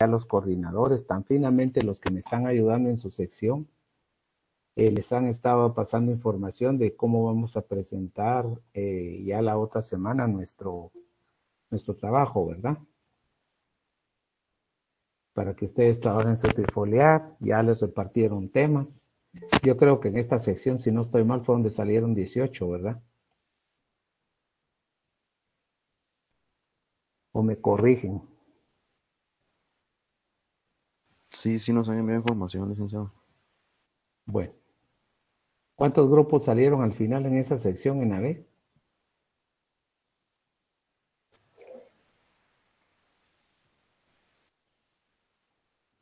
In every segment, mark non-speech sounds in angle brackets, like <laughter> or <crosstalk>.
a los coordinadores, tan finamente los que me están ayudando en su sección, eh, les han estado pasando información de cómo vamos a presentar eh, ya la otra semana nuestro, nuestro trabajo, ¿verdad? Para que ustedes trabajen su trifoliar, ya les repartieron temas. Yo creo que en esta sección, si no estoy mal, fue donde salieron 18, ¿verdad? O me corrigen. Sí, sí nos han enviado información, licenciado. Bueno. ¿Cuántos grupos salieron al final en esa sección en AB?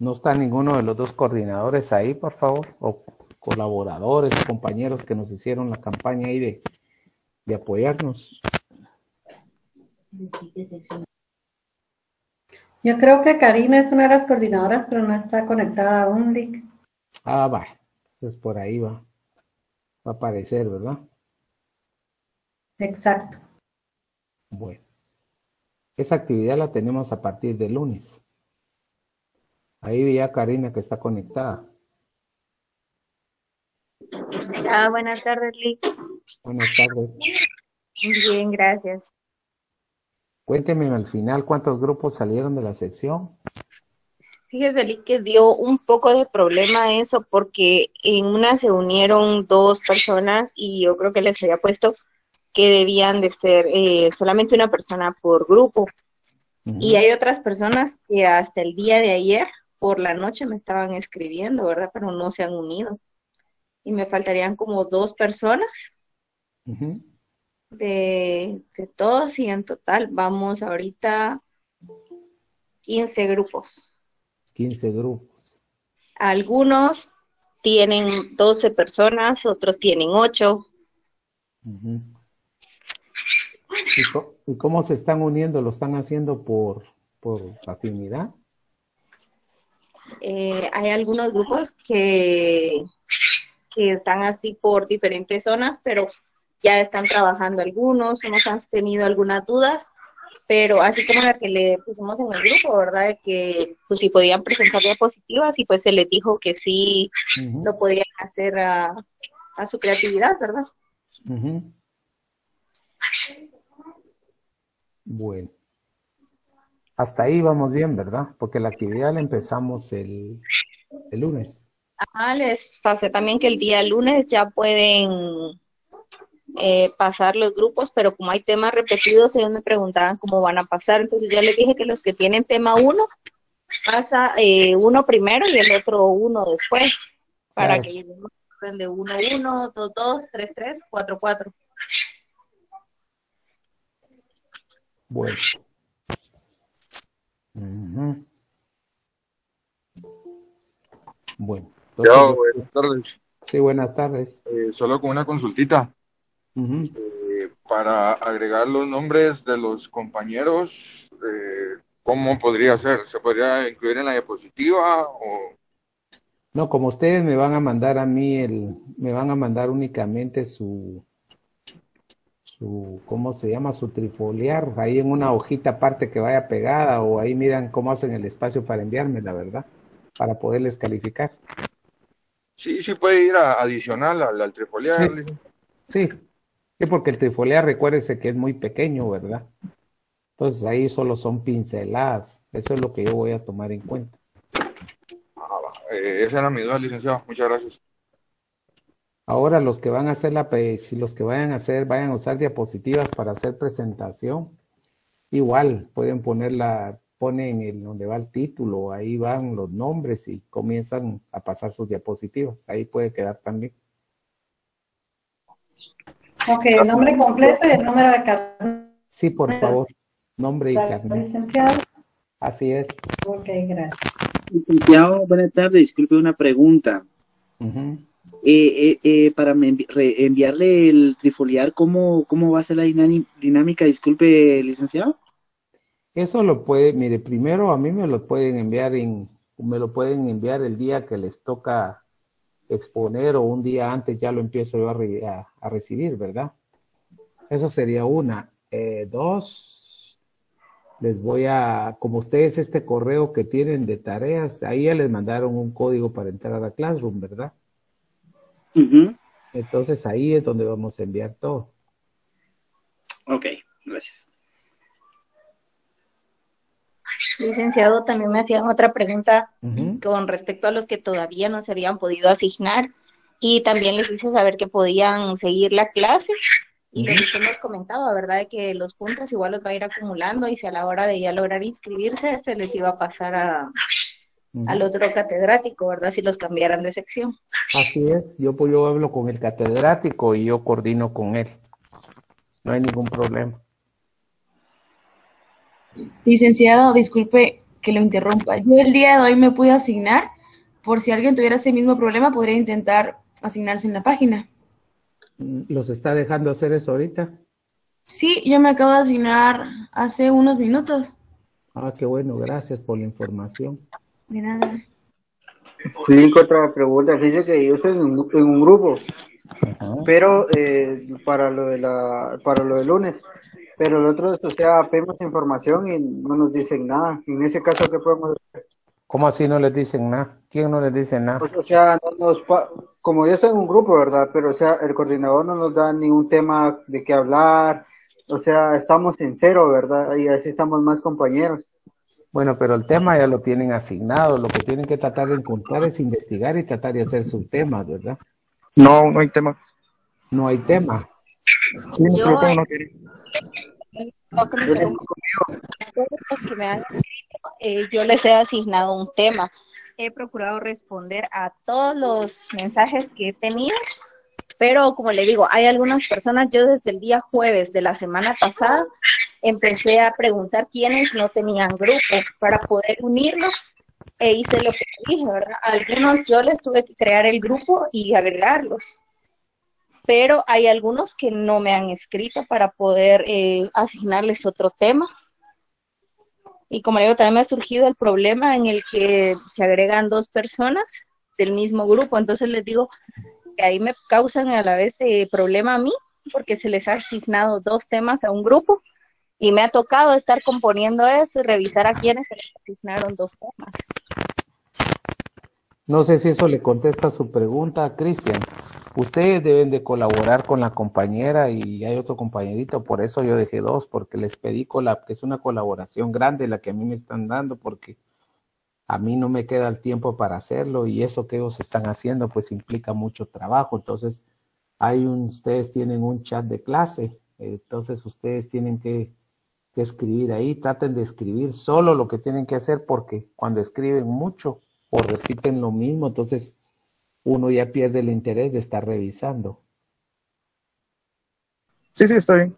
¿No está ninguno de los dos coordinadores ahí, por favor? O colaboradores, compañeros que nos hicieron la campaña ahí de, de apoyarnos. Yo creo que Karina es una de las coordinadoras, pero no está conectada aún, Lick. Ah, va. Pues por ahí va va a aparecer, ¿verdad? Exacto. Bueno. Esa actividad la tenemos a partir de lunes. Ahí ya Karina que está conectada. Ah, buenas tardes, Lick. Buenas tardes. Bien, gracias. Cuénteme al final cuántos grupos salieron de la sección. Fíjese, que dio un poco de problema eso porque en una se unieron dos personas y yo creo que les había puesto que debían de ser eh, solamente una persona por grupo. Y hay otras personas que hasta el día de ayer por la noche me estaban escribiendo, ¿verdad? Pero no se han unido. Y me faltarían como dos personas de, de todos y en total vamos ahorita 15 grupos. 15 grupos. Algunos tienen 12 personas, otros tienen 8. ¿Y, cómo se están uniendo? ¿Lo están haciendo por, por afinidad? Eh, hay algunos grupos que, que están así por diferentes zonas, pero ya están trabajando algunos, unos han tenido algunas dudas pero así como la que le pusimos en el grupo, ¿verdad? De que pues si podían presentar diapositivas y pues se les dijo que sí lo podían hacer a, su creatividad, ¿verdad? Bueno. Hasta ahí vamos bien, ¿verdad? Porque la actividad la empezamos el, el lunes. Ah, les pasé también que el día lunes ya pueden eh, pasar los grupos, pero como hay temas repetidos, ellos me preguntaban cómo van a pasar. Entonces yo les dije que los que tienen tema uno, pasa eh, uno primero y el otro uno después, para que lleguemos de uno, uno, dos, dos, tres, tres, cuatro, cuatro. Bueno. Bueno. buenas tardes. Sí, buenas tardes. Eh, solo con una consultita. Eh, para agregar los nombres de los compañeros, eh, ¿cómo podría ser? ¿Se podría incluir en la diapositiva o...? No, como ustedes me van a mandar a mí, el, me van a mandar únicamente su, su, ¿cómo se llama? Su trifoliar, ahí en una hojita aparte que vaya pegada o ahí miran cómo hacen el espacio para enviarme, la verdad, para poderles calificar. Sí, sí puede ir a, adicional al, trifoliar. sí, Sí, porque el trifoliar, recuérdese que es muy pequeño, ¿verdad? Entonces ahí solo son pinceladas. Eso es lo que yo voy a tomar en cuenta. Ah, eh, esa era mi duda, licenciado. Muchas gracias. Ahora los que van a hacer la, si los que vayan a hacer, vayan a usar diapositivas para hacer presentación, igual pueden ponerla, ponen el donde va el título, ahí van los nombres y comienzan a pasar sus diapositivas. Ahí puede quedar también. Ok, el nombre completo y el número de carnet. Sí, por favor. Nombre y carnet. Licenciado. Así es. Ok, gracias. Licenciado, buenas tardes. Disculpe una pregunta. eh, eh, eh, para enviarle el trifoliar, ¿cómo, ¿cómo va a ser la dinámica? Disculpe, licenciado. Eso lo puede, mire, primero a mí me lo pueden enviar en, me lo pueden enviar el día que les toca exponer o un día antes ya lo empiezo yo a, recibir, ¿verdad? Eso sería una. Eh, dos, les voy a, como ustedes este correo que tienen de tareas, ahí ya les mandaron un código para entrar a Classroom, ¿verdad? Entonces ahí es donde vamos a enviar todo. Ok, gracias. Licenciado, también me hacían otra pregunta con respecto a los que todavía no se habían podido asignar y también les hice saber que podían seguir la clase y lo que usted nos comentaba, ¿verdad? De que los puntos igual los va a ir acumulando y si a la hora de ya lograr inscribirse se les iba a pasar a, al otro catedrático, ¿verdad? Si los cambiaran de sección. Así es, yo, pues, yo hablo con el catedrático y yo coordino con él. No hay ningún problema. Licenciado, disculpe que lo interrumpa. Yo el día de hoy me pude asignar, por si alguien tuviera ese mismo problema, podría intentar asignarse en la página. ¿Los está dejando hacer eso ahorita? Sí, yo me acabo de asignar hace unos minutos. Ah, qué bueno, gracias por la información. De nada. Sí, otra pregunta. Fíjese que yo estoy en un, grupo, pero eh, para lo de la, para lo del lunes, pero el otro, o sea, pedimos información y no nos dicen nada. En ese caso, ¿qué podemos hacer? ¿Cómo así no les dicen nada? ¿Quién no les dice nada? Pues, o sea, como yo estoy en un grupo, ¿verdad? Pero, o sea, el coordinador no nos da ningún tema de qué hablar. O sea, estamos en cero, ¿verdad? Y así estamos más compañeros. Bueno, pero el tema ya lo tienen asignado. Lo que tienen que tratar de encontrar es investigar y tratar de hacer sus temas, ¿verdad? No, no hay tema. No hay tema. Sí, no, no que me han escrito, eh, yo les he asignado un tema. He procurado responder a todos los mensajes que he tenido, pero como le digo, hay algunas personas, yo desde el día jueves de la semana pasada empecé a preguntar quiénes no tenían grupo para poder unirlos e hice lo que dije, ¿verdad? algunos yo les tuve que crear el grupo y agregarlos pero hay algunos que no me han escrito para poder eh, asignarles otro tema. Y como digo, también me ha surgido el problema en el que se agregan dos personas del mismo grupo. Entonces les digo que ahí me causan a la vez eh, problema a mí, porque se les ha asignado dos temas a un grupo y me ha tocado estar componiendo eso y revisar a quienes se les asignaron dos temas. No sé si eso le contesta su pregunta, Cristian. Ustedes deben de colaborar con la compañera y hay otro compañerito, por eso yo dejé dos, porque les pedí que es una colaboración grande la que a mí me están dando, porque a mí no me queda el tiempo para hacerlo y eso que ellos están haciendo pues implica mucho trabajo. Entonces, hay un, ustedes tienen un chat de clase, entonces ustedes tienen que, que escribir ahí, traten de escribir solo lo que tienen que hacer porque cuando escriben mucho o repiten lo mismo, entonces uno ya pierde el interés de estar revisando. Sí, sí, está bien.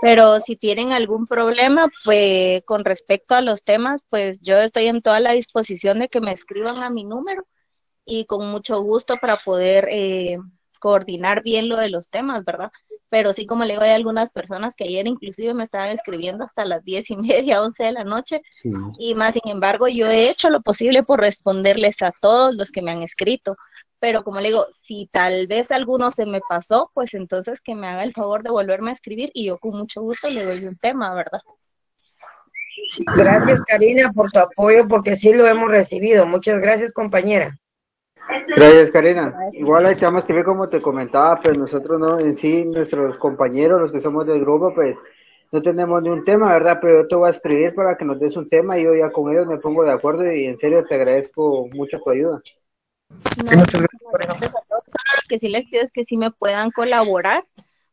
Pero si tienen algún problema, pues con respecto a los temas, pues yo estoy en toda la disposición de que me escriban a mi número y con mucho gusto para poder eh, coordinar bien lo de los temas, ¿verdad? Pero sí, como le digo, hay algunas personas que ayer inclusive me estaban escribiendo hasta las diez y <laughs> media, once de la noche, y más sin embargo yo he hecho lo posible por responderles a todos los que me han escrito. Pero como le digo, si tal vez alguno se me pasó, pues entonces que me haga el favor de volverme a escribir y yo con mucho gusto le doy un tema, ¿verdad? Gracias, Karina, por su apoyo, porque sí lo hemos recibido. Muchas gracias, compañera. Gracias, Karina. Igual ahí te vamos a escribir como te comentaba, pero nosotros no, en sí, nuestros compañeros, los que somos del grupo, pues no tenemos ni un tema, ¿verdad? Pero yo te voy a escribir para que nos des un tema y yo ya con ellos me pongo de acuerdo y en serio te agradezco mucho tu ayuda. sí, muchas gracias. Lo que sí les pido es que sí me puedan colaborar,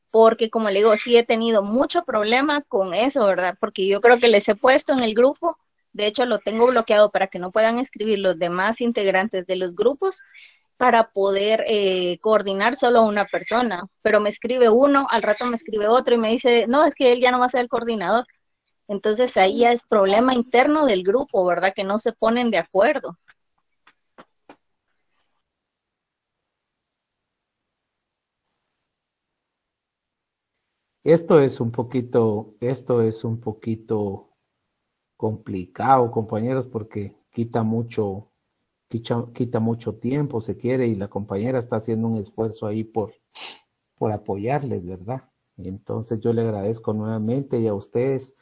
porque como le digo, sí he tenido mucho problema con eso, ¿verdad? Porque yo creo que les he puesto en el grupo de hecho, lo tengo bloqueado para que no puedan escribir los demás integrantes de los grupos para poder eh, coordinar solo una persona. Pero me escribe uno, al rato me escribe otro y me dice, no, es que él ya no va a ser el coordinador. Entonces ahí ya es problema interno del grupo, ¿verdad? Que no se ponen de acuerdo. Esto es un poquito, esto es un poquito complicado, compañeros, porque quita mucho, quita, mucho tiempo, se quiere, y la compañera está haciendo un esfuerzo ahí por, por apoyarles, ¿verdad? Entonces yo le agradezco nuevamente y a ustedes,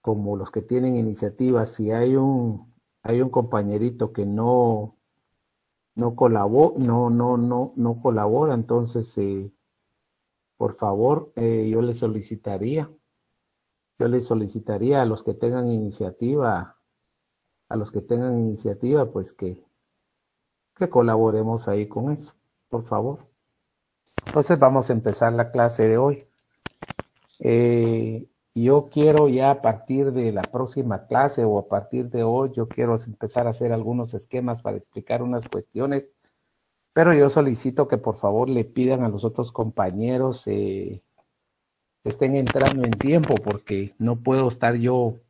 como los que tienen iniciativas, si hay un, hay un compañerito que no, no colabora, no, no, no, no colabora, entonces eh, por favor, eh, yo le solicitaría, yo le solicitaría a los que tengan iniciativa, a los que tengan iniciativa, pues que, que colaboremos ahí con eso, por favor. Entonces vamos a empezar la clase de hoy. Eh, yo quiero ya a partir de la próxima clase o a partir de hoy, yo quiero empezar a hacer algunos esquemas para explicar unas cuestiones, pero yo solicito que por favor le pidan a los otros compañeros eh, estén entrando en tiempo, porque no puedo estar yo,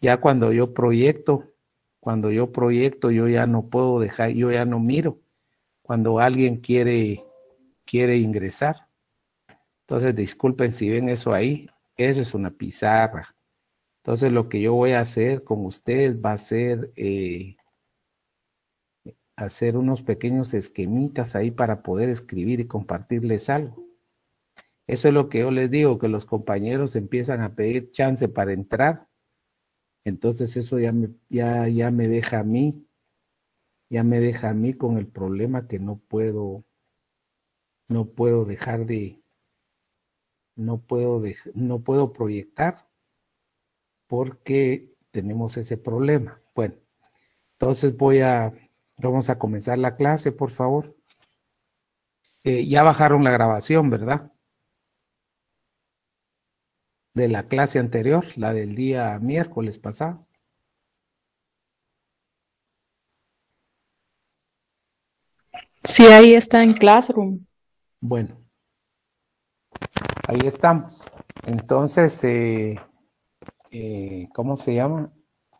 ya cuando yo proyecto, cuando yo proyecto, yo ya no puedo dejar, yo ya no miro cuando alguien quiere quiere ingresar. Entonces, disculpen si ven eso ahí, eso es una pizarra. Entonces, lo que yo voy a hacer con ustedes va a ser eh, hacer unos pequeños esquemitas ahí para poder escribir y compartirles algo. Eso es lo que yo les digo, que los compañeros empiezan a pedir chance para entrar. Entonces eso ya me, ya, ya me deja a mí, ya me deja a mí con el problema que no puedo no puedo dejar de, no puedo, no puedo proyectar porque tenemos ese problema. Bueno, entonces voy a, vamos a comenzar la clase, por favor. Eh, ya bajaron la grabación, ¿verdad? De la clase anterior, la del día miércoles pasado. Sí, ahí está en Classroom. Bueno, ahí estamos. Entonces, eh, eh, ¿cómo se llama?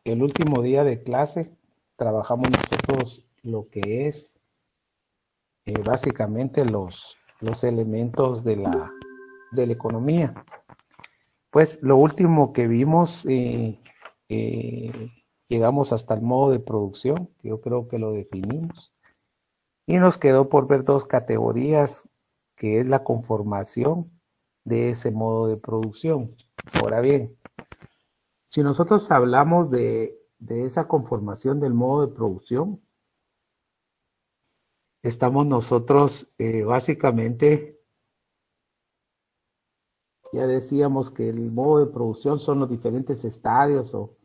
El último día de clase trabajamos nosotros lo que es eh, básicamente los, los elementos de la, de la economía. Pues lo último que vimos, llegamos hasta el modo de producción, que yo creo que lo definimos, y nos quedó por ver dos categorías que es la conformación de ese modo de producción. Ahora bien, si nosotros hablamos de, esa conformación del modo de producción, estamos nosotros eh, básicamente, ya decíamos que el modo de producción son los diferentes estadios o,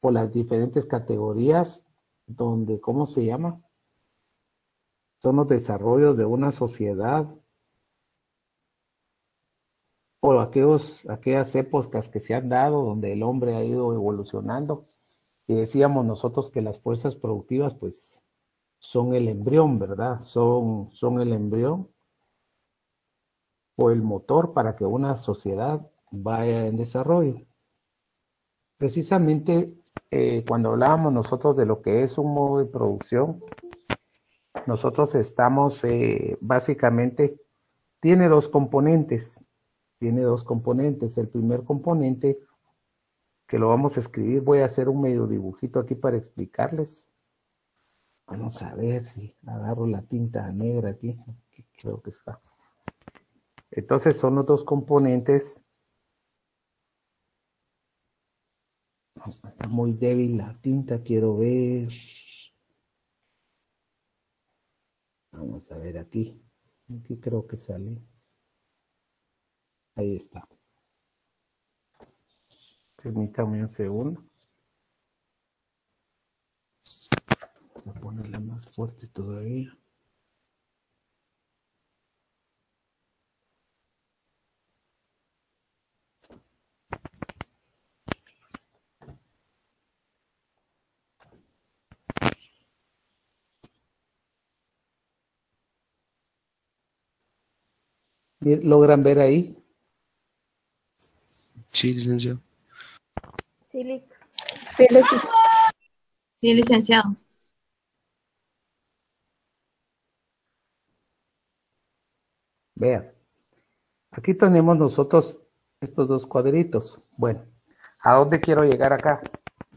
o las diferentes categorías donde, ¿cómo se llama? son los desarrollos de una sociedad o aquellos, aquellas épocas que se han dado donde el hombre ha ido evolucionando. Y decíamos nosotros que las fuerzas productivas pues son el embrión, ¿verdad? Son, son el embrión o el motor para que una sociedad vaya en desarrollo. Precisamente eh, cuando hablábamos nosotros de lo que es un modo de producción, nosotros estamos eh, básicamente, tiene dos componentes, tiene dos componentes. El primer componente, que lo vamos a escribir, voy a hacer un medio dibujito aquí para explicarles. Vamos a ver si agarro la tinta negra aquí, creo que está. Entonces son los dos componentes. Está muy débil la tinta, quiero ver. Vamos a ver aquí. Aquí creo que sale. Ahí está. Permítame un segundo. Vamos a ponerla más fuerte todavía. ¿Logran ver ahí? Sí, licenciado. Sí, sí, sí, licenciado. Vean, aquí tenemos nosotros estos dos cuadritos. Bueno, ¿a dónde quiero llegar acá?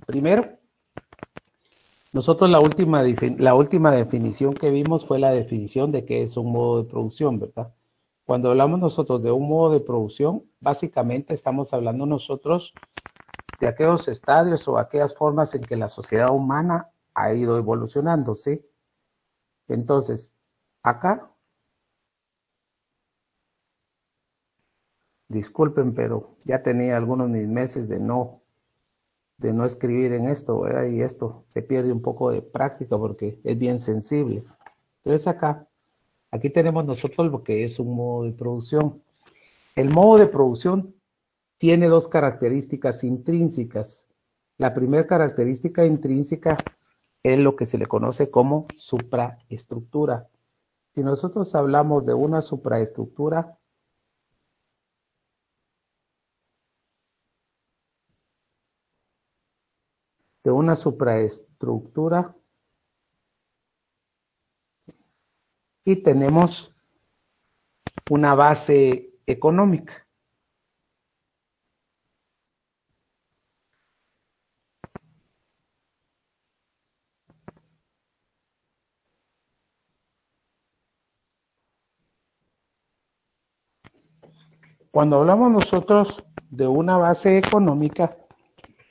Primero, nosotros la última, la última definición que vimos fue la definición de que es un modo de producción, ¿verdad? Cuando hablamos nosotros de un modo de producción, básicamente estamos hablando nosotros de aquellos estadios o aquellas formas en que la sociedad humana ha ido evolucionando, ¿sí? Entonces, acá, disculpen, pero ya tenía algunos mis meses de no, de no escribir en esto, y esto se pierde un poco de práctica porque es bien sensible. Entonces acá, aquí tenemos nosotros lo que es un modo de producción. El modo de producción tiene dos características intrínsecas. La primera característica intrínseca es lo que se le conoce como supraestructura. Si nosotros hablamos de una supraestructura, de una supraestructura y tenemos una base económica. Cuando hablamos nosotros de una base económica,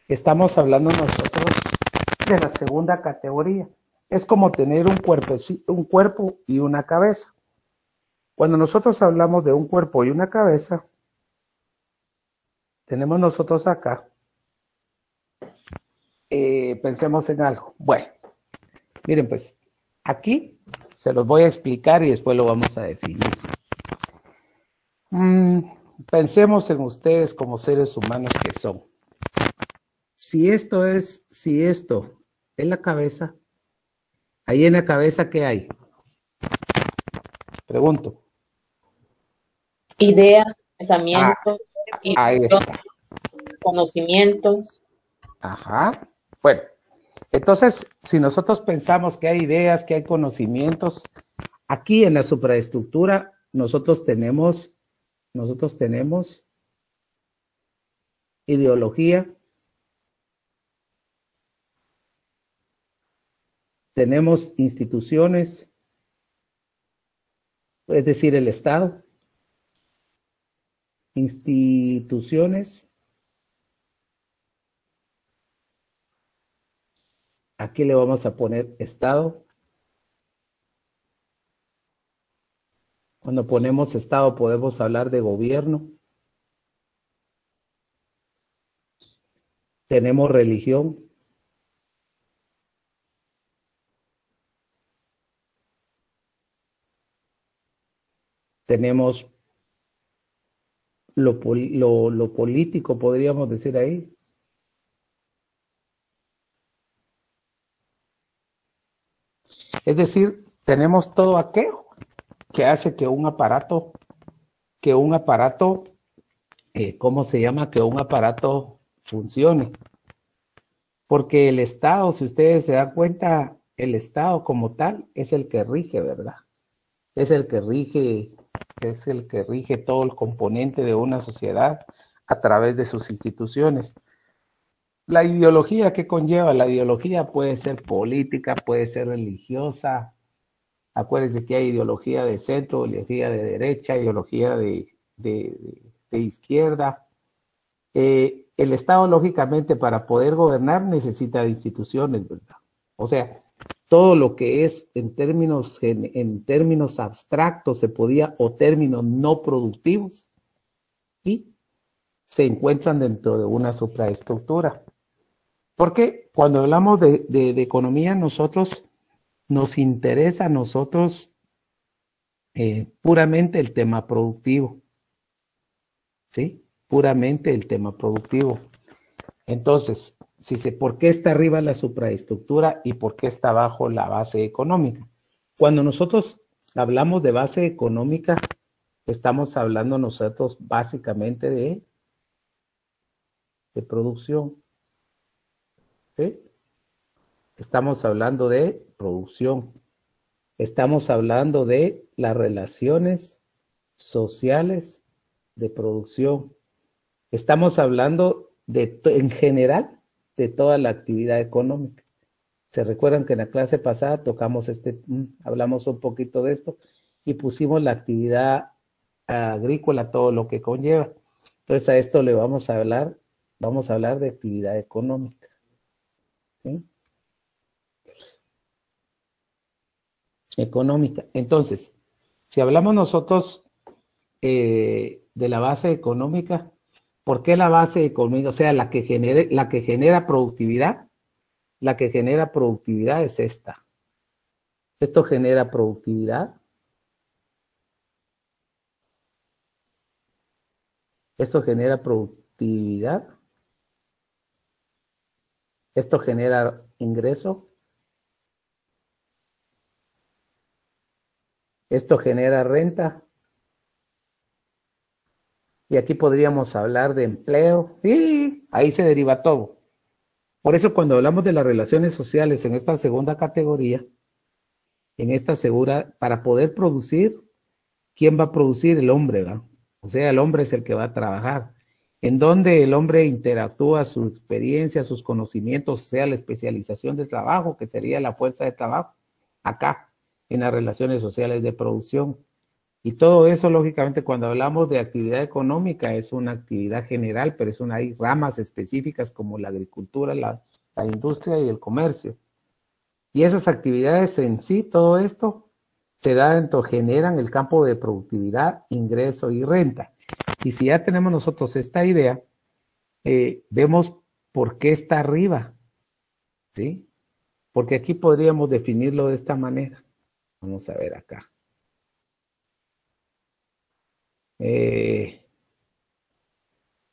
estamos hablando nosotros de la segunda categoría. Es como tener un cuerpo, un cuerpo y una cabeza. Cuando nosotros hablamos de un cuerpo y una cabeza, tenemos nosotros acá, eh, pensemos en algo. Bueno, miren pues, aquí se los voy a explicar y después lo vamos a definir. Mm, Pensemos en ustedes como seres humanos que son. Si esto es, si esto es la cabeza, ahí en la cabeza, ¿qué hay? Pregunto. Ideas, pensamientos, ah, conocimientos. Ajá. Bueno, entonces, si nosotros pensamos que hay ideas, que hay conocimientos, aquí en la supraestructura nosotros tenemos nosotros tenemos ideología, tenemos instituciones, es decir, el Estado, instituciones, aquí le vamos a poner Estado, Cuando ponemos Estado podemos hablar de gobierno. Tenemos religión. Tenemos lo, lo político, podríamos decir ahí. Es decir, tenemos todo aquello que hace que un aparato, que un aparato, eh, ¿cómo se llama? Que un aparato funcione. Porque el Estado, si ustedes se dan cuenta, el Estado como tal es el que rige, ¿verdad? Es el que rige, es el que rige todo el componente de una sociedad a través de sus instituciones. La ideología que conlleva, la ideología puede ser política, puede ser religiosa, Acuérdense que hay ideología de centro, ideología de derecha, ideología de, izquierda. Eh, el Estado, lógicamente, para poder gobernar necesita de instituciones, ¿verdad? O sea, todo lo que es en términos, en, términos abstractos se podía, o términos no productivos, y se encuentran dentro de una supraestructura. Porque cuando hablamos de, de economía, nosotros nos interesa a nosotros eh, puramente el tema productivo. ¿Sí? Puramente el tema productivo. Entonces, si se, ¿por qué está arriba la supraestructura y por qué está abajo la base económica? Cuando nosotros hablamos de base económica, estamos hablando nosotros básicamente de, de producción. Estamos hablando de producción. Estamos hablando de las relaciones sociales de producción. Estamos hablando de, en general de toda la actividad económica. Se recuerdan que en la clase pasada tocamos este, mm, hablamos un poquito de esto y pusimos la actividad agrícola, todo lo que conlleva. Entonces a esto le vamos a hablar, vamos a hablar de actividad económica. Económica. Entonces, si hablamos nosotros eh, de la base económica, ¿por qué la base económica? O sea, la que, la que genera productividad, la que genera productividad es esta. Esto genera productividad. Esto genera productividad. Esto genera ingreso. Esto genera renta. Y aquí podríamos hablar de empleo. Y ahí se deriva todo. Por eso cuando hablamos de las relaciones sociales en esta segunda categoría, en esta segura, para poder producir, ¿quién va a producir? El hombre, ¿va? O sea, el hombre es el que va a trabajar. En donde el hombre interactúa su experiencia, sus conocimientos, sea la especialización de trabajo, que sería la fuerza de trabajo, acá, en las relaciones sociales de producción. Y todo eso, lógicamente, cuando hablamos de actividad económica, es una actividad general, pero es una, hay ramas específicas como la agricultura, la, la industria y el comercio. Y esas actividades en sí, todo esto, se da dentro, generan el campo de productividad, ingreso y renta. Y si ya tenemos nosotros esta idea, eh, vemos por qué está arriba, ¿sí? Porque aquí podríamos definirlo de esta manera. Vamos a ver acá. Eh,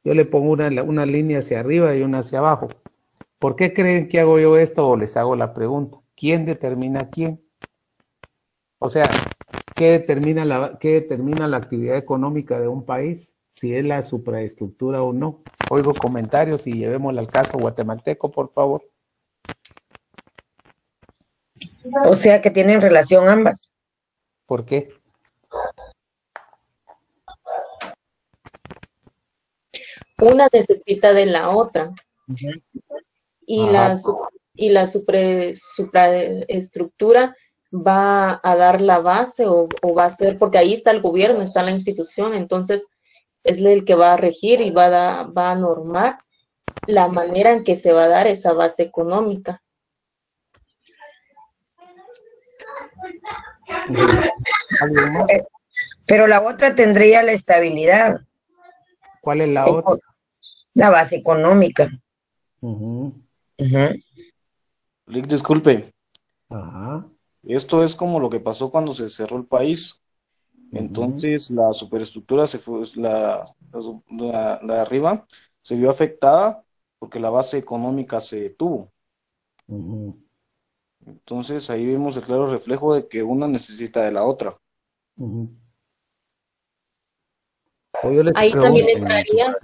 yo le pongo una, una línea hacia arriba y una hacia abajo. ¿Por qué creen que hago yo esto o les hago la pregunta? ¿Quién determina quién? O sea, ¿qué determina la, qué determina la actividad económica de un país? Si es la supraestructura o no. Oigo comentarios y llevémosla al caso guatemalteco, por favor. O sea que tienen relación ambas. ¿Por qué? Una necesita de la otra. Y la y la supraestructura va a dar la base o, va a ser, porque ahí está el gobierno, está la institución, entonces es el que va a regir y va a, va a normar la manera en que se va a dar esa base económica. Pero la otra tendría la estabilidad. ¿Cuál es la otra? La base económica. Lick, disculpe. Esto es como lo que pasó cuando se cerró el país. Entonces la superestructura se fue, la, la, de arriba se vio afectada porque la base económica se detuvo. Entonces ahí vemos el claro reflejo de que una necesita de la otra. Ahí también entraría.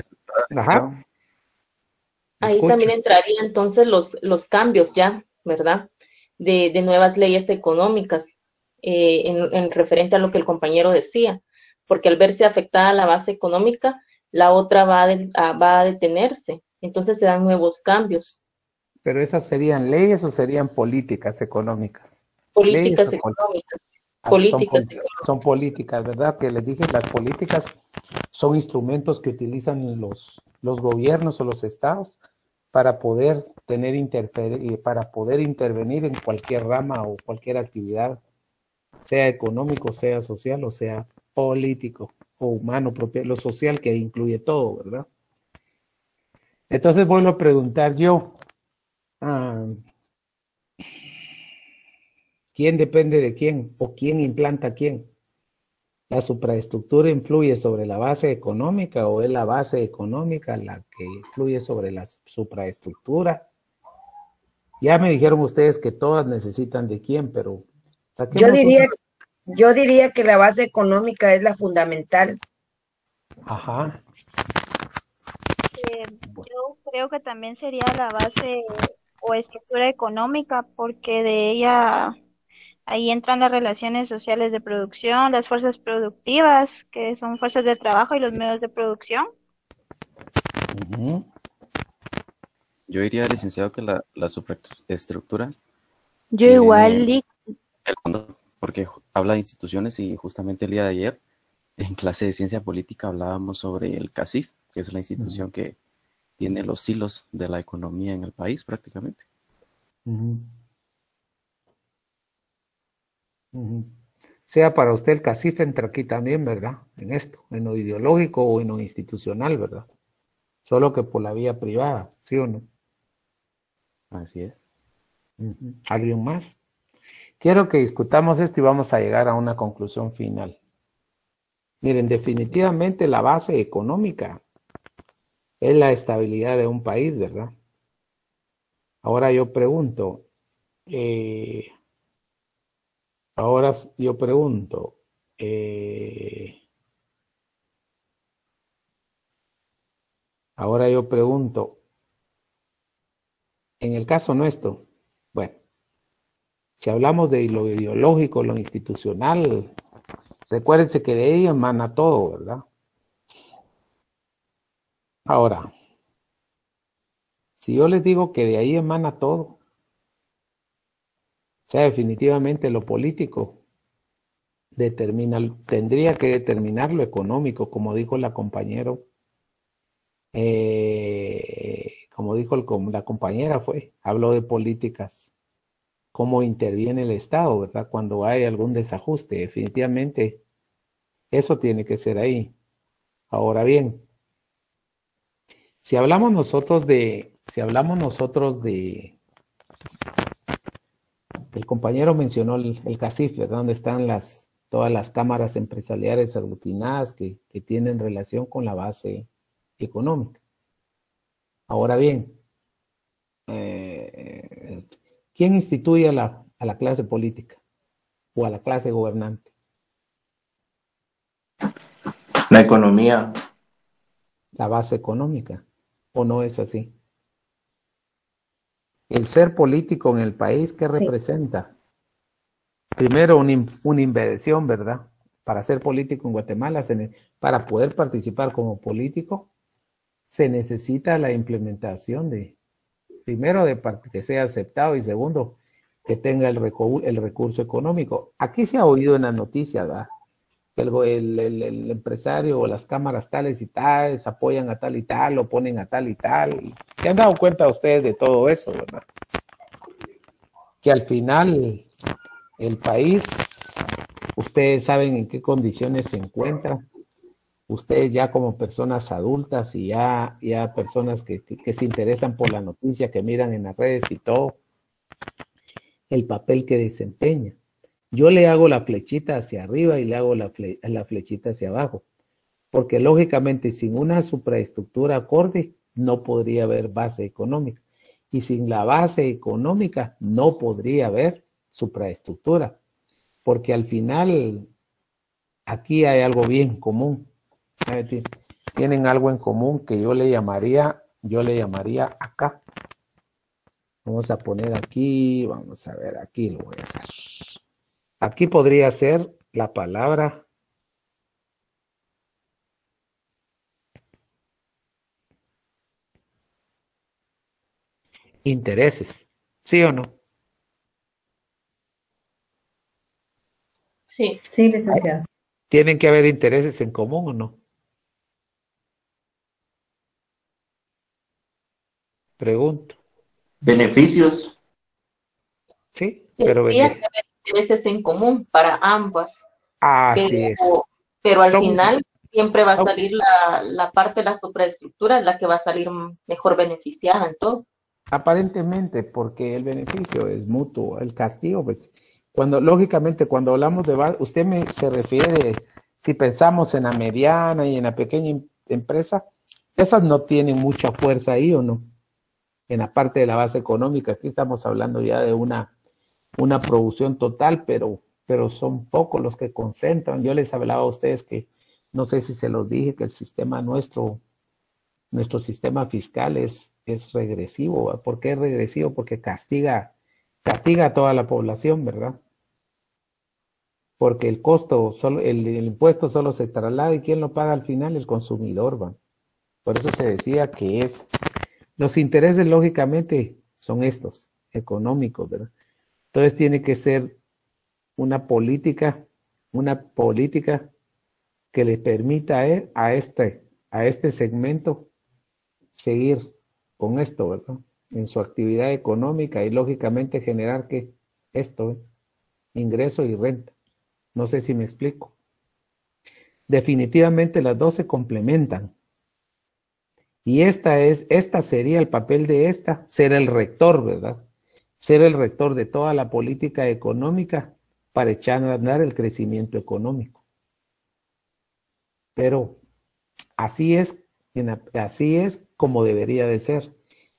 Ahí también entraría entonces los, los cambios ya ¿verdad? De, de nuevas leyes económicas eh, en, en, referente a lo que el compañero decía, porque al verse afectada la base económica, la otra va a, va a detenerse, entonces se dan nuevos cambios. Pero esas serían leyes o serían políticas económicas? Políticas económicas. Ah, políticas son, son, políticas, ¿verdad? Que les dije, las políticas son instrumentos que utilizan los, los gobiernos o los estados para poder tener interfer para poder intervenir en cualquier rama o cualquier actividad, sea económico, sea social o sea político o humano, propio, lo social que incluye todo, ¿verdad? Entonces vuelvo a preguntar yo, ah, ¿quién depende de quién o quién implanta a quién? ¿La supraestructura influye sobre la base económica o es la base económica la que influye sobre la supraestructura? Ya me dijeron ustedes que todas necesitan de quién, pero... Yo diría, yo diría que la base económica es la fundamental. Ajá. Eh, yo creo que también sería la base o estructura económica porque de ella Ahí entran las relaciones sociales de producción, las fuerzas productivas, que son fuerzas de trabajo y los medios de producción. Yo diría, licenciado, que la, la superestructura. Yo igual, porque habla de instituciones y justamente el día de ayer en clase de ciencia política hablábamos sobre el CACIF, que es la institución que tiene los hilos de la economía en el país prácticamente. Sea para usted el CACIF entra aquí también, ¿verdad? En esto, en lo ideológico o en lo institucional, ¿verdad? Solo que por la vía privada, ¿sí o no? Así es. ¿Alguien más? Quiero que discutamos esto y vamos a llegar a una conclusión final. Miren, definitivamente la base económica es la estabilidad de un país, ¿verdad? Ahora yo pregunto, eh, ahora yo pregunto, eh, ahora yo pregunto, en el caso nuestro, bueno, si hablamos de lo ideológico, lo institucional, recuérdense que de ahí emana todo, ¿verdad? Ahora, si yo les digo que de ahí emana todo, sea, definitivamente lo político determina, tendría que determinar lo económico, como dijo la compañero, eh, como dijo la compañera fue, habló de políticas, cómo interviene el Estado, ¿verdad? Cuando hay algún desajuste, definitivamente eso tiene que ser ahí. Ahora bien, si hablamos nosotros de, si hablamos nosotros de, el compañero mencionó el, el CACIF, ¿verdad? Donde están las, todas las cámaras empresariales aglutinadas que, que tienen relación con la base económica. Ahora bien, eh, ¿quién instituye a la, a la clase política o a la clase gobernante? La economía. La base económica. ¿O no es así? El ser político en el país, ¿qué representa? Primero, una, inversión, ¿verdad? Para ser político en Guatemala, para poder participar como político, se necesita la implementación de, primero, de que sea aceptado y segundo, que tenga el, el recurso económico. Aquí se ha oído en las noticias, ¿verdad? El, empresario o las cámaras tales y tales apoyan a tal y tal, o ponen a tal y tal. ¿Se han dado cuenta ustedes de todo eso, verdad? Que al final el país, ustedes saben en qué condiciones se encuentra. Ustedes ya como personas adultas y ya, ya personas que, que se interesan por la noticia, que miran en las redes y todo, el papel que desempeña yo le hago la flechita hacia arriba y le hago la, flechita hacia abajo, porque lógicamente sin una supraestructura acorde no podría haber base económica. Y sin la base económica no podría haber supraestructura, porque al final aquí hay algo bien común. Tienen algo en común que yo le llamaría, yo le llamaría acá. Vamos a poner aquí, vamos a ver, aquí lo voy a hacer. Aquí podría ser la palabra intereses, ¿sí o no? Sí. Sí, licenciado. ¿Tienen que haber intereses en común o no? Pregunto. Beneficios. Sí, pero beneficios intereses en común para ambas. Así pero, es. Pero al final siempre va a salir la, la, parte de la supraestructura, la que va a salir mejor beneficiada en todo. Aparentemente, porque el beneficio es mutuo, el castigo, pues, cuando, lógicamente, cuando hablamos de, usted me, se refiere, si pensamos en la mediana y en la pequeña em, empresa, esas no tienen mucha fuerza ahí o no, en la parte de la base económica, aquí estamos hablando ya de una una producción total, pero, pero son pocos los que concentran. Yo les hablaba a ustedes que, no sé si se los dije, que el sistema nuestro, nuestro sistema fiscal es, es regresivo. ¿Por qué es regresivo? Porque castiga, castiga a toda la población, ¿verdad? Porque el costo, solo, el, impuesto solo se traslada y quién lo paga al final, el consumidor, ¿va? Por eso se decía que es, los intereses lógicamente son estos, económicos, ¿verdad? Entonces tiene que ser una política, una política que le permita a, este, a este segmento seguir con esto, ¿verdad? En su actividad económica y lógicamente generar que esto, ¿eh? ingreso y renta. No sé si me explico. Definitivamente las dos se complementan. Y esta es, esta sería el papel de esta, ser el rector, ¿verdad? Ser el rector de toda la política económica para echar a andar el crecimiento económico. Pero así es, así es como debería de ser.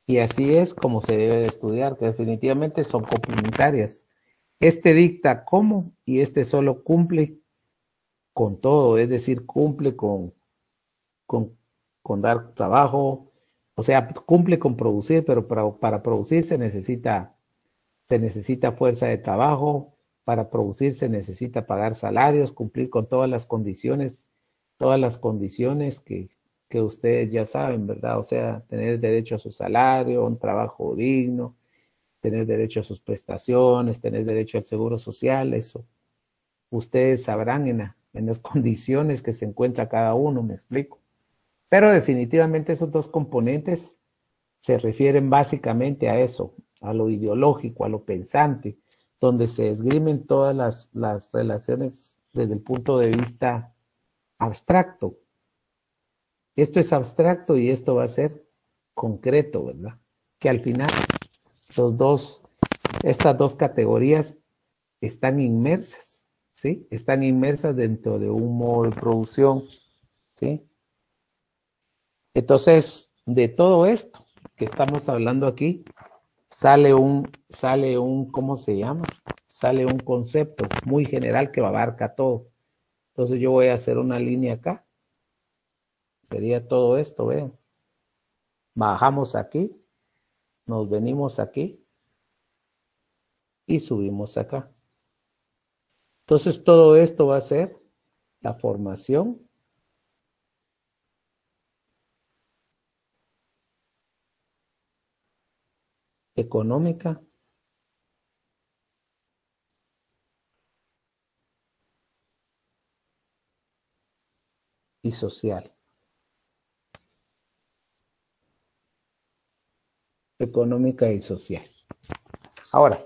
Y así es como se debe de estudiar, que definitivamente son complementarias. Este dicta cómo y este solo cumple con todo, es decir, cumple con, con, con dar trabajo, o sea, cumple con producir, pero para, para producir se necesita, se necesita fuerza de trabajo, para producir se necesita pagar salarios, cumplir con todas las condiciones, todas las condiciones que, que ustedes ya saben, ¿verdad? O sea, tener derecho a su salario, un trabajo digno, tener derecho a sus prestaciones, tener derecho al seguro social, eso ustedes sabrán en, en las <laughs> condiciones que se encuentra cada uno, me explico. Pero definitivamente esos dos componentes se refieren básicamente a eso, a lo ideológico, a lo pensante, donde se esgrimen todas las, las relaciones desde el punto de vista abstracto. Esto es abstracto y esto va a ser concreto, ¿verdad? Que al final los dos, estas dos categorías están inmersas, ¿sí? Están inmersas dentro de un modo de producción, ¿sí? Entonces, de todo esto que estamos hablando aquí, sale un, sale un, ¿cómo se llama? Sale un concepto muy general que abarca todo. Entonces yo voy a hacer una línea acá. Sería todo esto, vean. Bajamos aquí, nos venimos aquí y subimos acá. Entonces todo esto va a ser la formación económica y social. Económica y social. Ahora,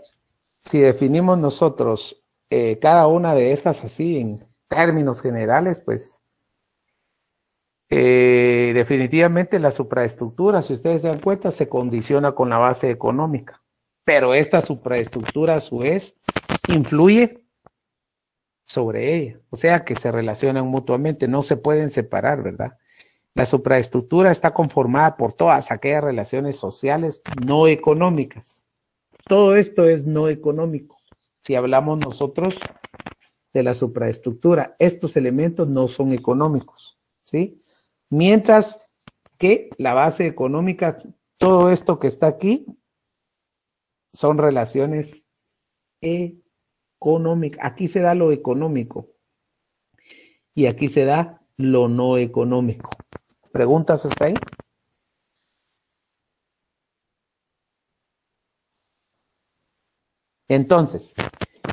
si definimos nosotros eh, cada una de estas así en términos generales, pues eh, definitivamente la supraestructura, si ustedes se dan cuenta, se condiciona con la base económica. Pero esta supraestructura a su vez influye sobre ella, o sea que se relacionan mutuamente, no se pueden separar, ¿verdad? La supraestructura está conformada por todas aquellas relaciones sociales no económicas. Todo esto es no económico. Si hablamos nosotros de la supraestructura, estos elementos no son económicos, ¿sí? Mientras que la base económica, todo esto que está aquí, son relaciones económicas. Aquí se da lo económico y aquí se da lo no económico. ¿Preguntas hasta ahí? Entonces,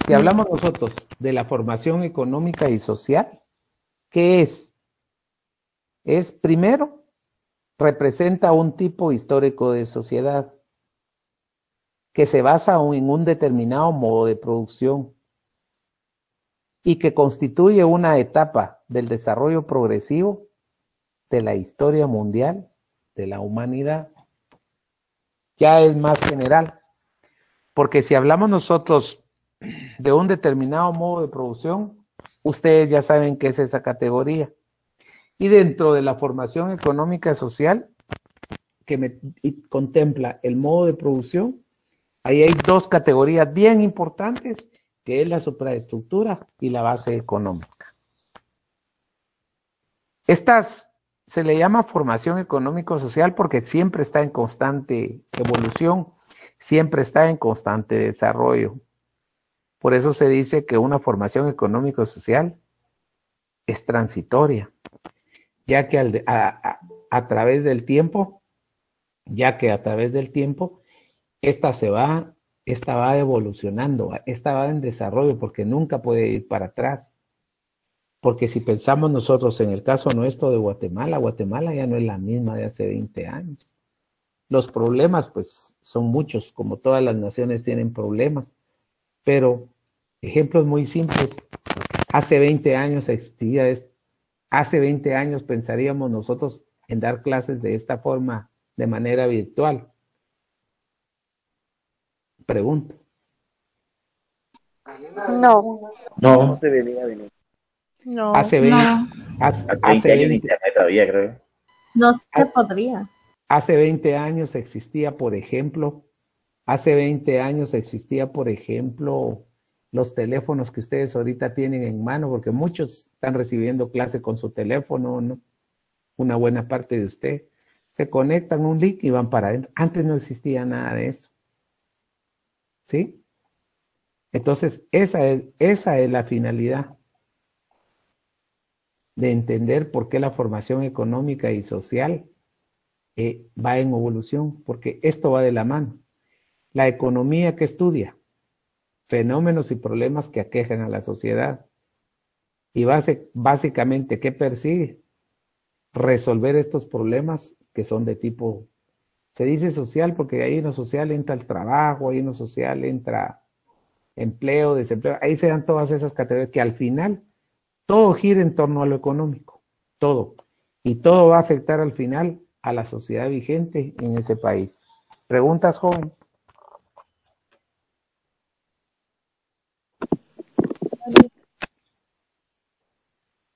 si hablamos nosotros de la formación económica y social, ¿qué es? Es primero, representa un tipo histórico de sociedad que se basa en un determinado modo de producción y que constituye una etapa del desarrollo progresivo de la historia mundial de la humanidad. Ya es más general, porque si hablamos nosotros de un determinado modo de producción, ustedes ya saben qué es esa categoría. Y dentro de la formación económica social, que me, contempla el modo de producción, ahí hay dos categorías bien importantes, que es la supraestructura y la base económica. Estas se le llama formación económico-social porque siempre está en constante evolución, siempre está en constante desarrollo. Por eso se dice que una formación económico-social es transitoria ya que a, través del tiempo, ya que a través del tiempo, esta se va, esta va evolucionando, esta va en desarrollo porque nunca puede ir para atrás. Porque si pensamos nosotros en el caso nuestro de Guatemala, Guatemala ya no es la misma de hace 20 años. Los problemas, pues, son muchos, como todas las naciones tienen problemas, pero ejemplos muy simples. Hace 20 años existía, hace 20 años pensaríamos nosotros en dar clases de esta forma, de manera virtual. Pregunto. No. No. se venía venir. No. Hace 20, no. hace, Hace 20 hace años en 20 internet todavía, creo. No se podría. Hace 20 años existía, por ejemplo, hace 20 años existía, por ejemplo, los teléfonos que ustedes ahorita tienen en mano, porque muchos están recibiendo clase con su teléfono, ¿no? Una buena parte de usted. Se conectan un link y van para adentro. Antes no existía nada de eso. ¿Sí? Entonces, esa es, esa es la finalidad de entender por qué la formación económica y social eh, va en evolución, porque esto va de la mano. La economía que estudia fenómenos y problemas que aquejan a la sociedad. Y base, básicamente, ¿qué persigue? Resolver estos problemas que son de tipo, se dice social porque ahí en lo social entra el trabajo, ahí en lo social entra empleo, desempleo, ahí se dan todas esas categorías que al final todo gira en torno a lo económico, todo. Y todo va a afectar al final a la sociedad vigente en ese país. ¿Preguntas, jóvenes?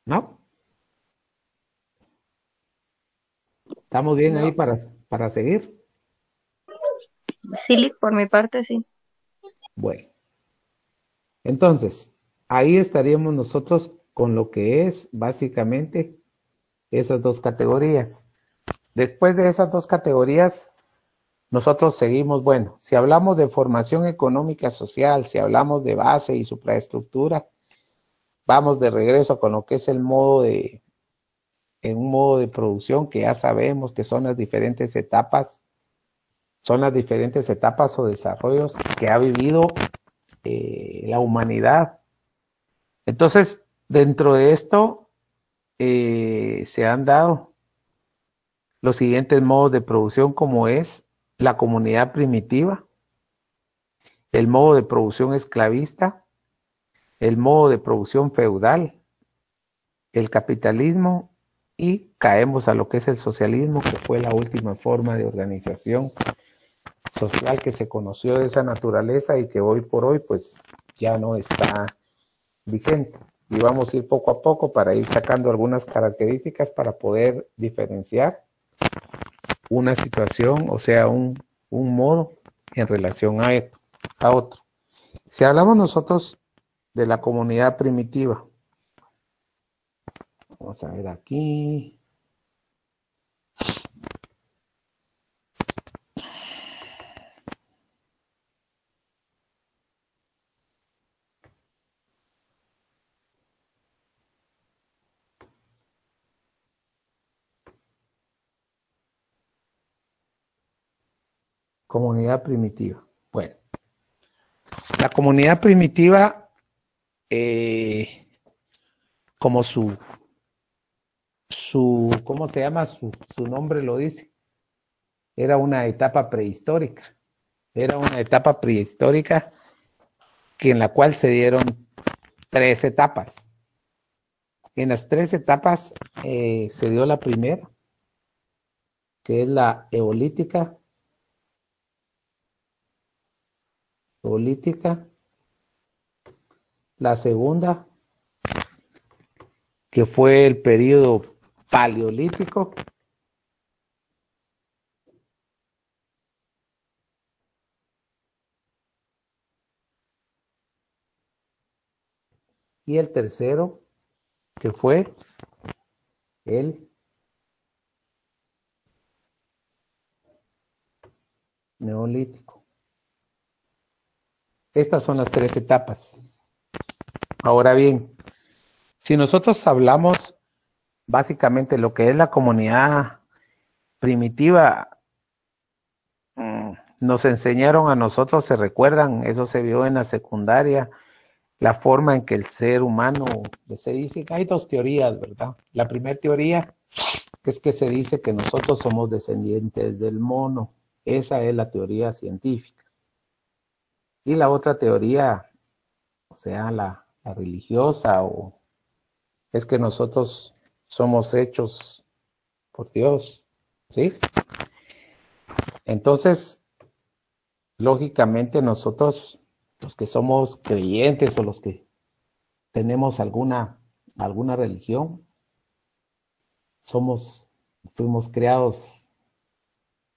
¿No? ¿Estamos bien ahí para, para seguir? Sí, por mi parte, sí. Bueno. Entonces, ahí estaríamos nosotros con lo que es básicamente esas dos categorías. Después de esas dos categorías, nosotros seguimos, bueno, si hablamos de formación económica social, si hablamos de base y supraestructura, vamos de regreso con lo que es el modo de, en un modo de producción que ya sabemos que son las diferentes etapas, son las diferentes etapas o desarrollos que ha vivido eh, la humanidad. Entonces, dentro de esto eh, se han dado los siguientes modos de producción como es la comunidad primitiva, el modo de producción esclavista, el modo de producción feudal, el capitalismo y caemos a lo que es el socialismo, que fue la última forma de organización social que se conoció de esa naturaleza y que hoy por hoy pues ya no está vigente. Y vamos a ir poco a poco para ir sacando algunas características para poder diferenciar una situación, o sea, un, un modo en relación a, esto, a otro. Si hablamos nosotros de la comunidad primitiva, vamos a ver aquí. Comunidad primitiva. Bueno, la comunidad primitiva, eh, como su, su, ¿cómo se llama? Su, su nombre lo dice. Era una etapa prehistórica. Era una etapa prehistórica que en la cual se dieron tres etapas. En las tres etapas eh, se dio la primera, que es la eolítica, política. La segunda, que fue el periodo paleolítico. Y el tercero, que fue el neolítico. Estas son las tres etapas. Ahora bien, si nosotros hablamos básicamente lo que es la comunidad primitiva, mm, nos enseñaron a nosotros, se recuerdan, eso se vio en la secundaria, la forma en que el ser humano se dice, hay dos teorías, ¿verdad? La primera teoría es que se dice que nosotros somos descendientes del mono. Esa es la teoría científica. Y la otra teoría, o sea, la, religiosa, o es que nosotros somos hechos por Dios, ¿sí? Entonces, lógicamente nosotros, los que somos creyentes o los que tenemos alguna, alguna religión, somos, fuimos creados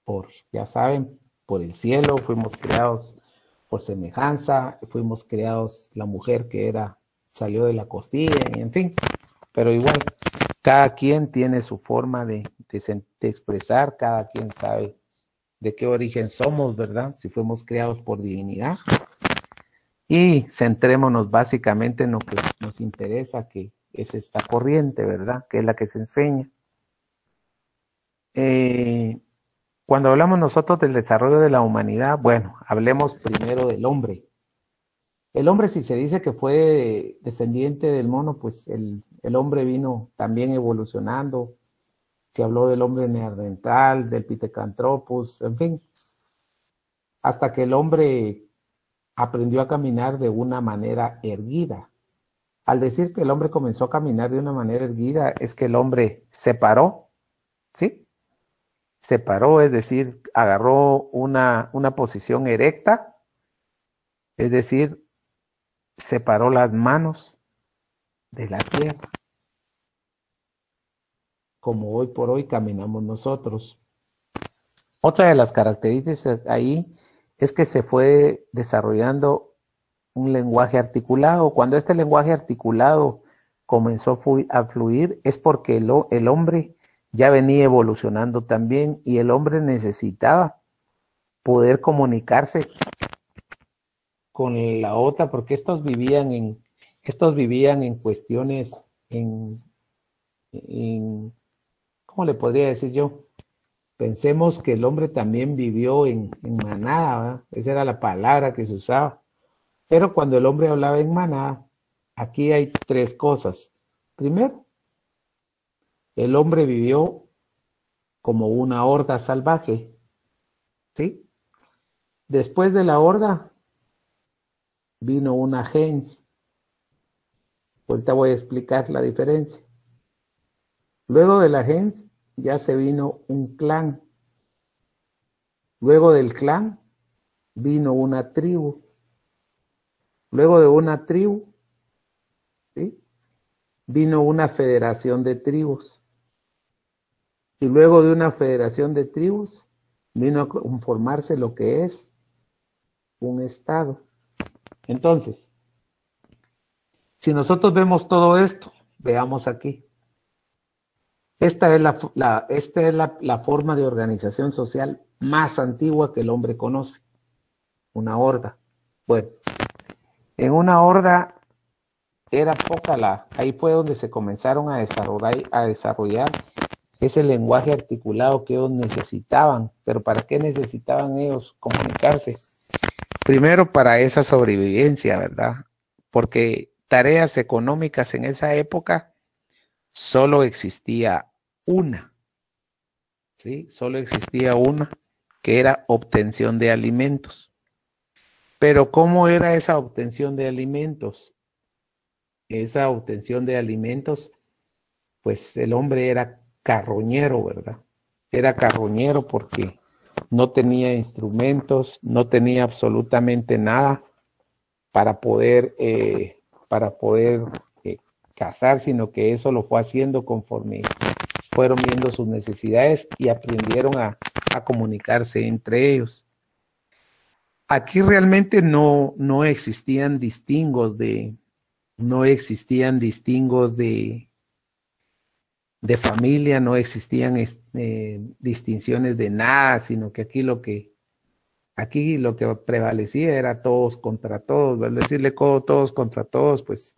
por, ya saben, por el cielo, fuimos creados por semejanza, fuimos creados la mujer que era, salió de la costilla, y en fin, pero igual, cada quien tiene su forma de, de, de expresar, cada quien sabe de qué origen somos, ¿verdad? Si fuimos creados por divinidad. Y centrémonos básicamente en lo que nos interesa, que es esta corriente, ¿verdad? Que es la que se enseña. Eh, cuando hablamos nosotros del desarrollo de la humanidad, bueno, hablemos primero del hombre. El hombre, si se dice que fue descendiente del mono, pues el, el hombre vino también evolucionando, se habló del hombre neandertal, del Pithecanthropus, en fin, hasta que el hombre aprendió a caminar de una manera erguida. Al decir que el hombre comenzó a caminar de una manera erguida, es que el hombre se paró, ¿sí? Se paró, es decir, agarró una, una posición erecta, es decir, separó las manos de la tierra como hoy por hoy caminamos nosotros. Otra de las características ahí es que se fue desarrollando un lenguaje articulado. Cuando este lenguaje articulado comenzó a fluir es porque el, el hombre ya venía evolucionando también y el hombre necesitaba poder comunicarse con la otra porque estos vivían en estos vivían en cuestiones en, en ¿cómo le podría decir yo? Pensemos que el hombre también vivió en, manada, esa era la palabra que se usaba. Pero cuando el hombre hablaba en manada, aquí hay tres cosas. Primero, el hombre vivió como una horda salvaje, ¿sí? Después de la horda vino una gens. Ahorita voy a explicar la diferencia. Luego de la gens ya se vino un clan. Luego del clan vino una tribu. Luego de una tribu, ¿sí? vino una federación de tribus. Y luego de una federación de tribus vino a conformarse lo que es un estado. Entonces, si nosotros vemos todo esto, veamos aquí. Esta es, la, esta es la, forma de organización social más antigua que el hombre conoce, una horda. Bueno, en una horda era poca la, ahí fue donde se comenzaron a desarrollar, a desarrollar ese lenguaje articulado que ellos necesitaban. Pero ¿para qué necesitaban ellos comunicarse? Primero para esa sobrevivencia, ¿verdad? Porque tareas económicas en esa época solo existía una. ¿Sí? Solo existía una, que era obtención de alimentos. Pero ¿cómo era esa obtención de alimentos? Esa obtención de alimentos, pues el hombre era carroñero, ¿verdad? Era carroñero porque no tenía instrumentos, no tenía absolutamente nada para poder, eh, para poder eh, cazar, sino que eso lo fue haciendo conforme fueron viendo sus necesidades y aprendieron a, comunicarse entre ellos. Aquí realmente no, no existían distingos de, no existían distingos de, de familia, no existían eh, distinciones de nada, sino que aquí lo que, aquí lo que prevalecía era todos contra todos, al decirle todos contra todos, pues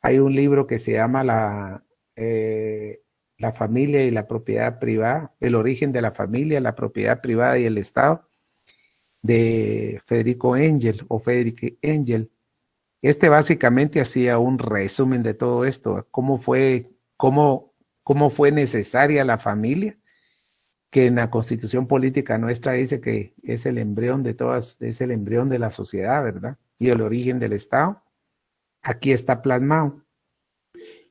hay un libro que se llama la, eh, la familia y la propiedad privada, el origen de la familia, la propiedad privada y el Estado, de Federico Engel o Federico Engel. Este básicamente hacía un resumen de todo esto, cómo fue, cómo, cómo fue necesaria la familia, que en la constitución política nuestra dice que es el embrión de todas, es el embrión de la sociedad, ¿verdad? Y el origen del Estado. Aquí está plasmado.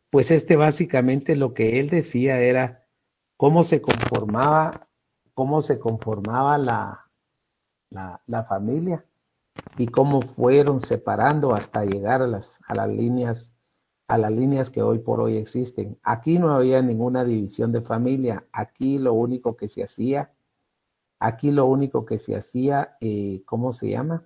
Pues este básicamente lo que él decía era cómo se conformaba, cómo se conformaba la, la, la familia y cómo fueron separando hasta llegar a las, a las líneas a las líneas que hoy por hoy existen. Aquí no había ninguna división de familia. Aquí lo único que se hacía, aquí lo único que se hacía, eh, ¿cómo se llama?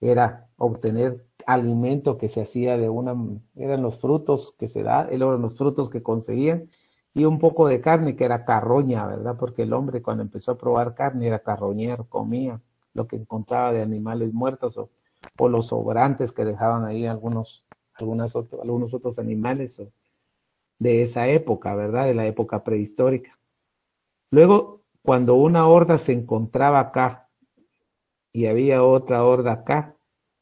Era obtener alimento que se hacía de una, eran los frutos que se da, eran los frutos que conseguían y un poco de carne que era carroña, ¿verdad? Porque el hombre cuando empezó a probar carne era carroñero, comía lo que encontraba de animales muertos o, o los sobrantes que dejaban ahí algunos algunas algunos otros animales de esa época, ¿verdad? De la época prehistórica. Luego, cuando una horda se encontraba acá y había otra horda acá,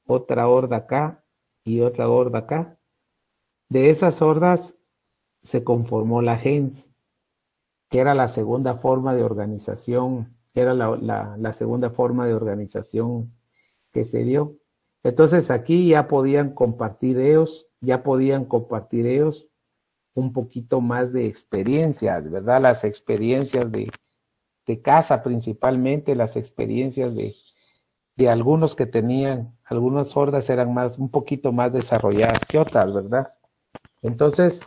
otra horda acá y otra horda acá, de esas hordas se conformó la gens, que era la segunda forma de organización, era la, segunda forma de organización que se dio. Entonces aquí ya podían compartir ellos, ya podían compartir ellos un poquito más de experiencias, ¿verdad? Las experiencias de, de casa principalmente, las experiencias de, de algunos que tenían, algunas hordas eran más, un poquito más desarrolladas que otras, ¿verdad? Entonces,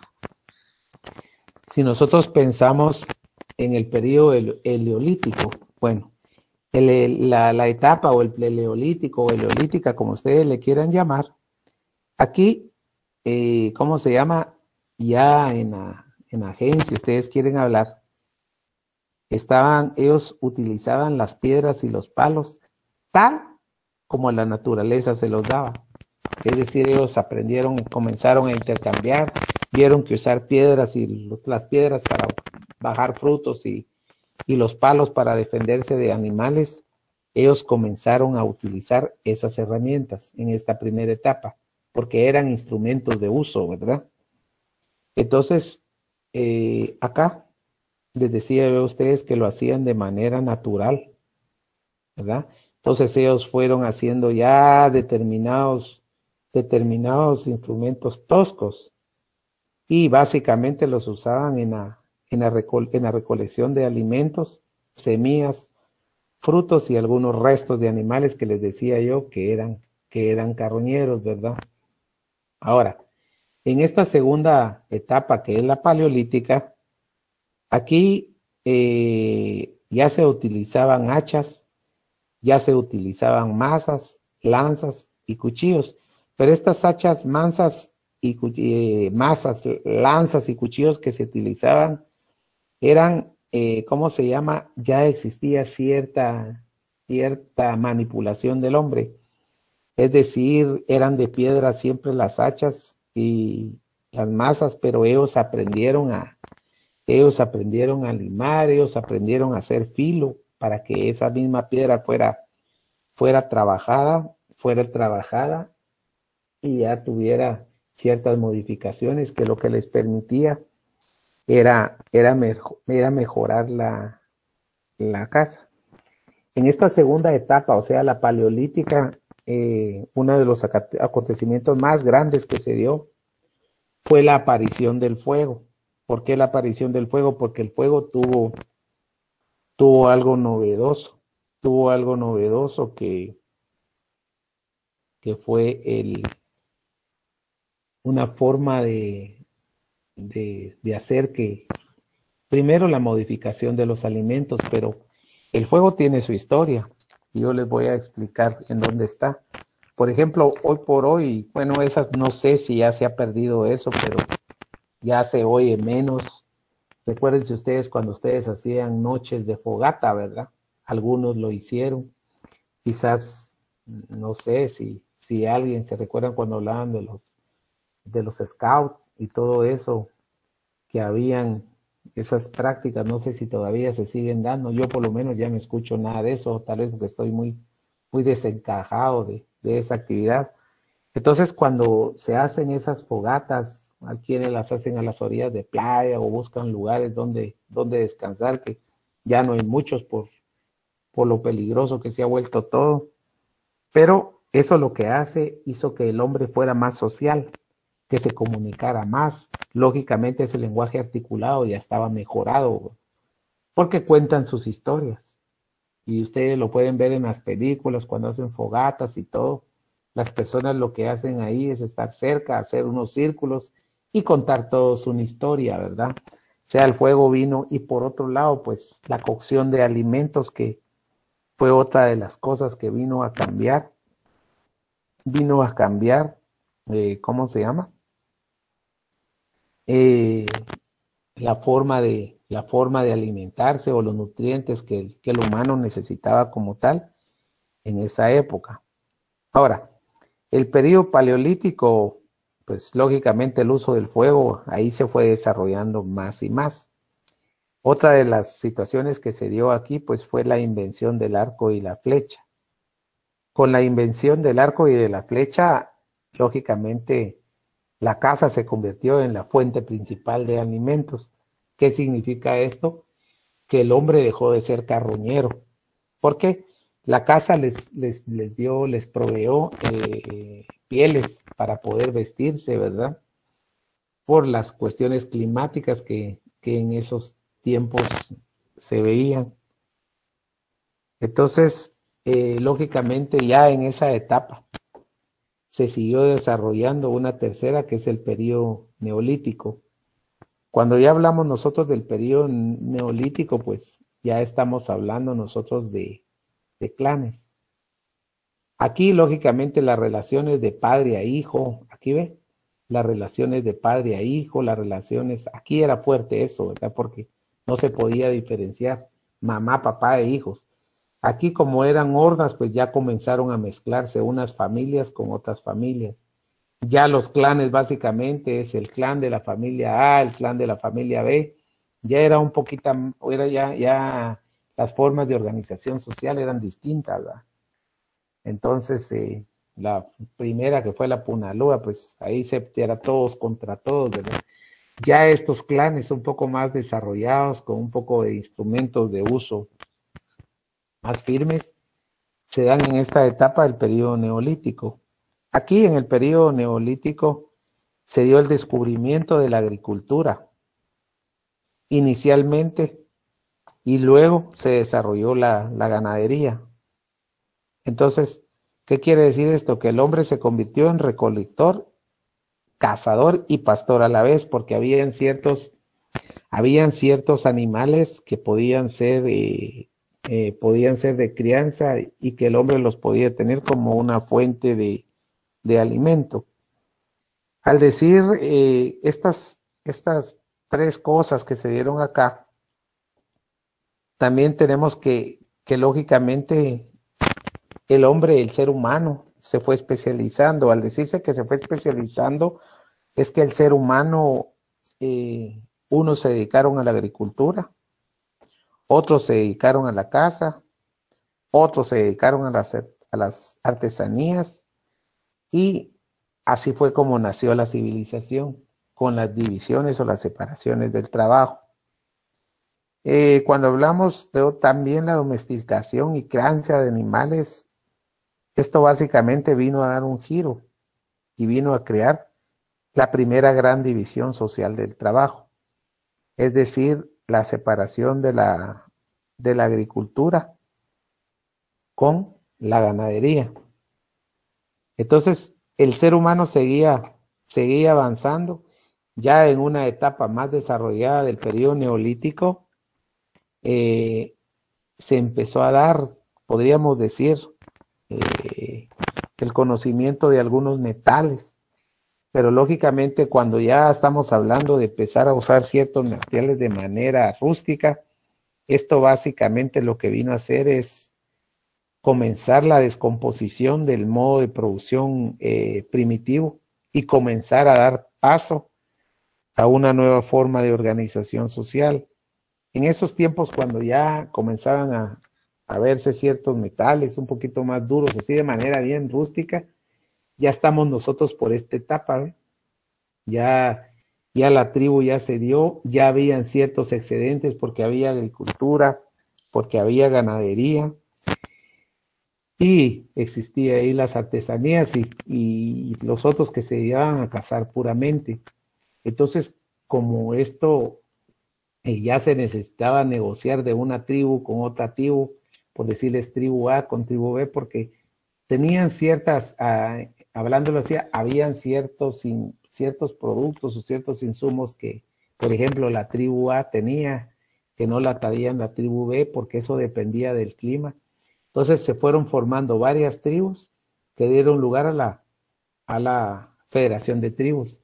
si nosotros pensamos en el periodo heleolítico, bueno, la, etapa o el paleolítico o eleolítica, como ustedes le quieran llamar, aquí, eh, ¿cómo se llama? Ya en la, en agencia, ustedes quieren hablar, estaban, ellos utilizaban las piedras y los palos tal como la naturaleza se los daba. Es decir, ellos aprendieron, comenzaron a intercambiar, vieron que usar piedras y las piedras para bajar frutos y y los palos para defenderse de animales, ellos comenzaron a utilizar esas herramientas en esta primera etapa, porque eran instrumentos de uso, ¿verdad? Entonces, eh, acá les decía a ustedes que lo hacían de manera natural, ¿verdad? Entonces ellos fueron haciendo ya determinados, determinados instrumentos toscos y básicamente los usaban en la, en la, recolección de alimentos, semillas, frutos y algunos restos de animales que les decía yo que eran, que eran carroñeros, ¿verdad? Ahora, en esta segunda etapa que es la paleolítica, aquí eh, ya se utilizaban hachas, ya se utilizaban masas, lanzas y cuchillos, pero estas hachas, mansas y eh, masas, lanzas y cuchillos que se utilizaban eran, eh, ¿cómo se llama? Ya existía cierta, cierta manipulación del hombre. Es decir, eran de piedra siempre las hachas y las masas, pero ellos aprendieron a, ellos aprendieron a limar, ellos aprendieron a hacer filo para que esa misma piedra fuera, fuera trabajada, fuera trabajada y ya tuviera ciertas modificaciones que lo que les permitía era, era, era mejorar la, la casa. En esta segunda etapa, o sea, la paleolítica, eh, uno de los acontecimientos más grandes que se dio fue la aparición del fuego. ¿Por qué la aparición del fuego? Porque el fuego tuvo, tuvo algo novedoso, tuvo algo novedoso que, que fue el, una forma de, de, hacer que, primero la modificación de los alimentos, pero el fuego tiene su historia. Yo les voy a explicar en dónde está. Por ejemplo, hoy por hoy, bueno, esas no sé si ya se ha perdido eso, pero ya se oye menos. Recuérdense ustedes cuando ustedes hacían noches de fogata, ¿verdad? Algunos lo hicieron. Quizás, no sé si, si alguien se recuerda cuando hablaban de los, de los scouts y todo eso que habían, esas prácticas, no sé si todavía se siguen dando, yo por lo menos ya no escucho nada de eso, tal vez porque estoy muy, muy desencajado de, de esa actividad. Entonces, cuando se hacen esas fogatas, a quienes las hacen a las orillas de playa o buscan lugares donde, donde descansar, que ya no hay muchos por, por lo peligroso que se ha vuelto todo. Pero eso lo que hace hizo que el hombre fuera más social, que se comunicara más. Lógicamente ese lenguaje articulado ya estaba mejorado, porque cuentan sus historias. Y ustedes lo pueden ver en las películas cuando hacen fogatas y todo. Las personas lo que hacen ahí es estar cerca, hacer unos círculos y contar todos una historia, ¿verdad? Sea el fuego, vino y por otro lado, pues la cocción de alimentos que fue otra de las cosas que vino a cambiar. Vino a cambiar, eh, ¿cómo se llama? Eh, la forma de la forma de alimentarse o los nutrientes que, que el humano necesitaba como tal en esa época. Ahora, el periodo paleolítico, pues lógicamente el uso del fuego ahí se fue desarrollando más y más. Otra de las situaciones que se dio aquí, pues fue la invención del arco y la flecha. Con la invención del arco y de la flecha, lógicamente la casa se convirtió en la fuente principal de alimentos. ¿Qué significa esto? Que el hombre dejó de ser carroñero. ¿Por qué? La casa les, dio, les proveó eh, pieles para poder vestirse, ¿verdad? Por las cuestiones climáticas que, que en esos tiempos se veían. Entonces, eh, lógicamente ya en esa etapa se siguió desarrollando una tercera que es el periodo neolítico. Cuando ya hablamos nosotros del periodo neolítico, pues ya estamos hablando nosotros de, de clanes. Aquí, lógicamente, las relaciones de padre a hijo, aquí ve, las relaciones de padre a hijo, las relaciones, aquí era fuerte eso, ¿verdad? Porque no se podía diferenciar mamá, papá e hijos. Aquí como eran hordas, pues ya comenzaron a mezclarse unas familias con otras familias. Ya los clanes básicamente es el clan de la familia A, el clan de la familia B. Ya era un poquito, era ya, ya las formas de organización social eran distintas. Entonces, eh, la primera que fue la Punalúa, pues ahí se era todos contra todos. Ya estos clanes un poco más desarrollados, con un poco de instrumentos de uso más firmes, se dan en esta etapa del periodo neolítico. Aquí en el periodo neolítico se dio el descubrimiento de la agricultura inicialmente y luego se desarrolló la, la ganadería. Entonces, ¿qué quiere decir esto? Que el hombre se convirtió en recolector cazador y pastor a la vez, porque habían ciertos, habían ciertos animales que podían ser, eh, eh, podían ser de crianza y que el hombre los podía tener como una fuente de, de alimento. Al decir eh, estas, estas tres cosas que se dieron acá, también tenemos que, que lógicamente el hombre, el ser humano, se fue especializando. Al decirse que se fue especializando, es que el ser humano, eh, unos se dedicaron a la agricultura, otros se dedicaron a la casa, otros se dedicaron a las, artesanías y así fue como nació la civilización, con las divisiones o las separaciones del trabajo. Eh, cuando hablamos de también la domesticación y crianza de animales, esto básicamente vino a dar un giro y vino a crear la primera gran división social del trabajo, es decir, la separación de la, de la agricultura con la ganadería. Entonces, el ser humano seguía, seguía avanzando ya en una etapa más desarrollada del periodo neolítico, eh, se empezó a dar, podríamos decir, eh, el conocimiento de algunos metales. Pero lógicamente cuando ya estamos hablando de empezar a usar ciertos materiales de manera rústica, esto básicamente lo que vino a hacer es comenzar la descomposición del modo de producción eh, primitivo y comenzar a dar paso a una nueva forma de organización social. En esos tiempos, cuando ya comenzaban a, a verse ciertos metales un poquito más duros, así de manera bien rústica, ya estamos nosotros por esta etapa, ya, ya la tribu ya se dio, ya habían ciertos excedentes porque había agricultura, porque había ganadería, y existía ahí las artesanías y, y, los otros que se iban a cazar puramente. Entonces, como esto eh, ya se necesitaba negociar de una tribu con otra tribu, por decirles tribu A con tribu B, porque tenían ciertas, ah, hablándolo así, habían ciertos, ciertos productos o ciertos insumos que, por ejemplo, la tribu A tenía, que no la traían la tribu B, porque eso dependía del clima. Entonces se fueron formando varias tribus que dieron lugar a la, a la federación de tribus.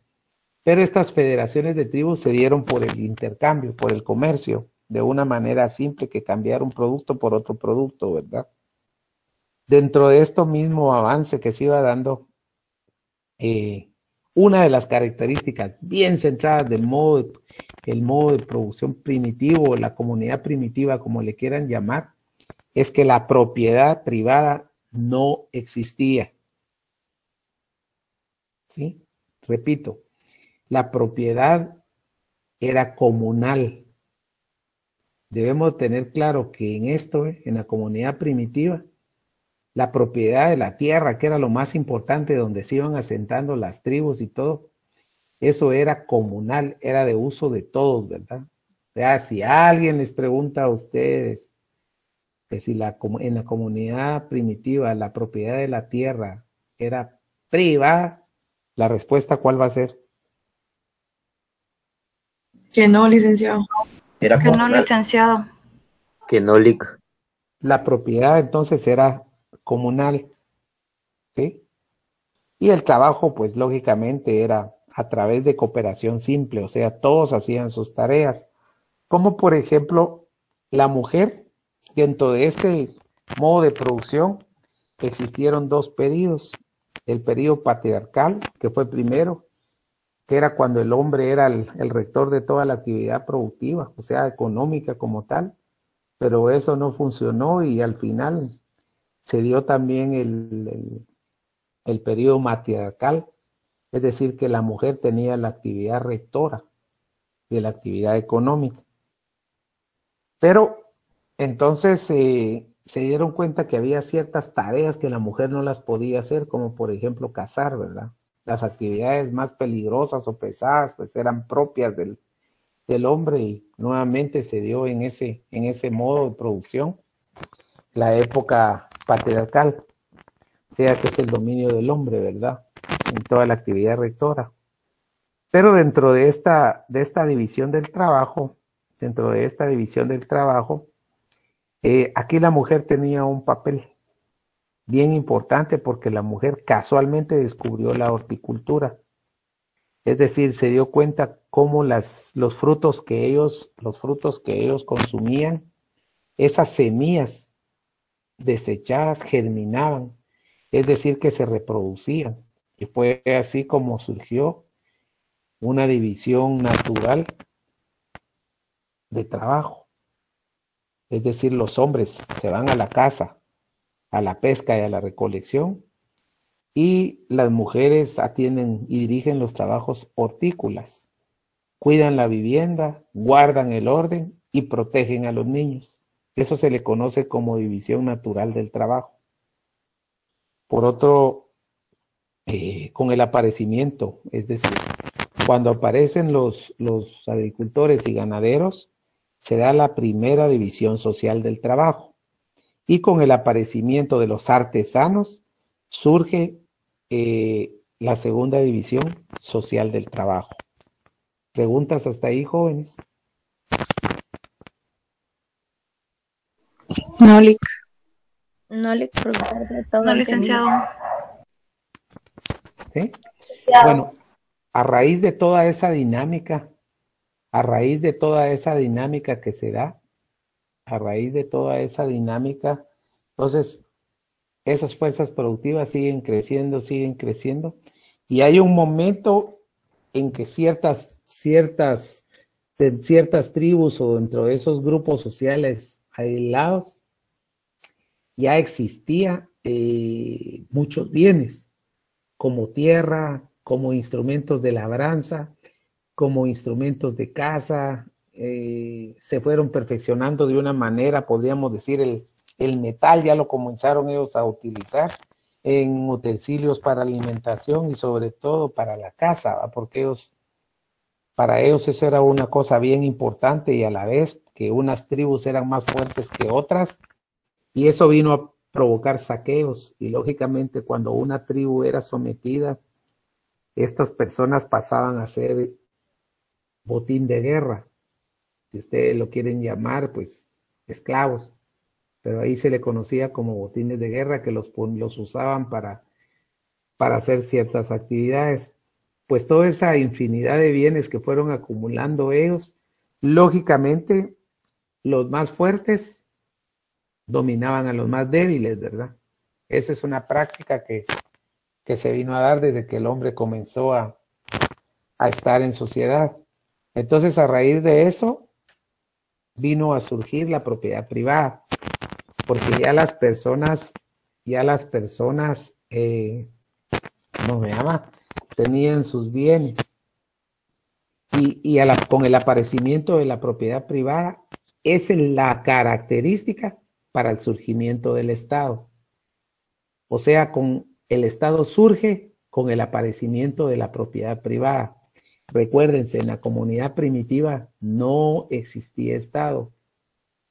Pero estas federaciones de tribus se dieron por el intercambio, por el comercio, de una manera simple que cambiar un producto por otro producto, ¿verdad? Dentro de esto mismo avance que se iba dando, eh, una de las características bien centradas del modo, el modo de producción primitivo, la comunidad primitiva, como le quieran llamar, es que la propiedad privada no existía. ¿Sí? Repito, la propiedad era comunal. Debemos tener claro que en esto, ¿eh? en la comunidad primitiva, la propiedad de la tierra, que era lo más importante, donde se iban asentando las tribus y todo, eso era comunal, era de uso de todos, ¿verdad? O sea, si alguien les pregunta a ustedes, si la, en la comunidad primitiva la propiedad de la tierra era privada, la respuesta ¿cuál va a ser? Que no, licenciado. Era que no, licenciado. Que no, lic. La propiedad entonces era comunal. Y el trabajo, pues lógicamente era a través de cooperación simple, o sea, todos hacían sus tareas. Como por ejemplo, la mujer Dentro de este modo de producción existieron dos periodos. El periodo patriarcal, que fue primero, que era cuando el hombre era el, rector de toda la actividad productiva, o sea, económica como tal, pero eso no funcionó y al final se dio también el, el, periodo matriarcal, es decir, que la mujer tenía la actividad rectora de la actividad económica. Pero entonces eh, se dieron cuenta que había ciertas tareas que la mujer no las podía hacer, como por ejemplo cazar, ¿verdad? Las actividades más peligrosas o pesadas pues eran propias del, del hombre y nuevamente se dio en ese, en ese modo de producción la época patriarcal, sea que es el dominio del hombre, ¿verdad? En toda la actividad rectora. Pero dentro de esta, de esta división del trabajo, dentro de esta división del trabajo, eh, aquí la mujer tenía un papel bien importante porque la mujer casualmente descubrió la horticultura. Es decir, se dio cuenta cómo las, los frutos que ellos, los frutos que ellos consumían, esas semillas desechadas germinaban, es decir, que se reproducían. Y fue así como surgió una división natural de trabajo. Es decir, los hombres se van a la casa, a la pesca y a la recolección, y las mujeres atienden y dirigen los trabajos hortícolas, cuidan la vivienda, guardan el orden y protegen a los niños. Eso se le conoce como división natural del trabajo. Por otro, eh, con el aparecimiento, es decir, cuando aparecen los, agricultores y ganaderos, se da la primera división social del trabajo. Y con el aparecimiento de los artesanos surge eh, la segunda división social del trabajo. ¿Preguntas hasta ahí, jóvenes? No, Lic. No, Lic, No, licenciado. ¿Sí? Bueno, a raíz de toda esa dinámica a raíz de toda esa dinámica que se da, a raíz de toda esa dinámica, entonces esas fuerzas productivas siguen creciendo, siguen creciendo, y hay un momento en que ciertas, ciertas, ciertas tribus o dentro de esos grupos sociales aislados, ya existía eh, muchos bienes, como tierra, como instrumentos de labranza, como instrumentos de caza, eh, se fueron perfeccionando de una manera, podríamos decir, el, el metal ya lo comenzaron ellos a utilizar en utensilios para alimentación y sobre todo para la casa, porque ellos, para ellos eso era una cosa bien importante y a la vez que unas tribus eran más fuertes que otras y eso vino a provocar saqueos. Y lógicamente cuando una tribu era sometida, estas personas pasaban a ser botín de guerra, si ustedes lo quieren llamar, pues esclavos, pero ahí se le conocía como botines de guerra que los, los usaban para, para hacer ciertas actividades. Pues toda esa infinidad de bienes que fueron acumulando ellos, lógicamente los más fuertes dominaban a los más débiles, ¿verdad? Esa es una práctica que, que se vino a dar desde que el hombre comenzó a, a estar en sociedad. Entonces, a raíz de eso, vino a surgir la propiedad privada, porque ya las personas, ya las personas, eh, ¿cómo me llama? Tenían sus bienes. Y, y con el aparecimiento de la propiedad privada, es la característica para el surgimiento del Estado. O sea, con el Estado surge con el aparecimiento de la propiedad privada. Recuérdense, en la comunidad primitiva no existía Estado.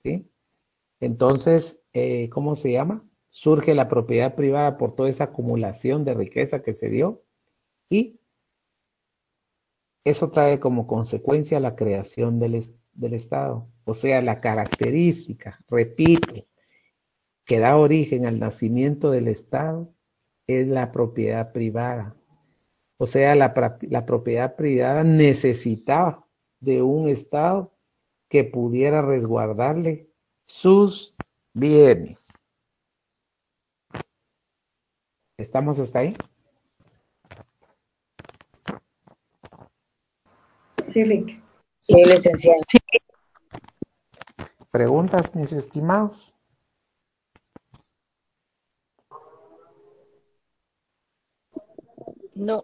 ¿sí? Entonces, eh, ¿cómo se llama? Surge la propiedad privada por toda esa acumulación de riqueza que se dio y eso trae como consecuencia la creación del, del Estado. O sea, la característica, repito, que da origen al nacimiento del Estado es la propiedad privada. O sea, la, la propiedad privada necesitaba de un Estado que pudiera resguardarle sus bienes. ¿Estamos hasta ahí? Sí. Sí, licenciado. ¿Preguntas, mis estimados? No.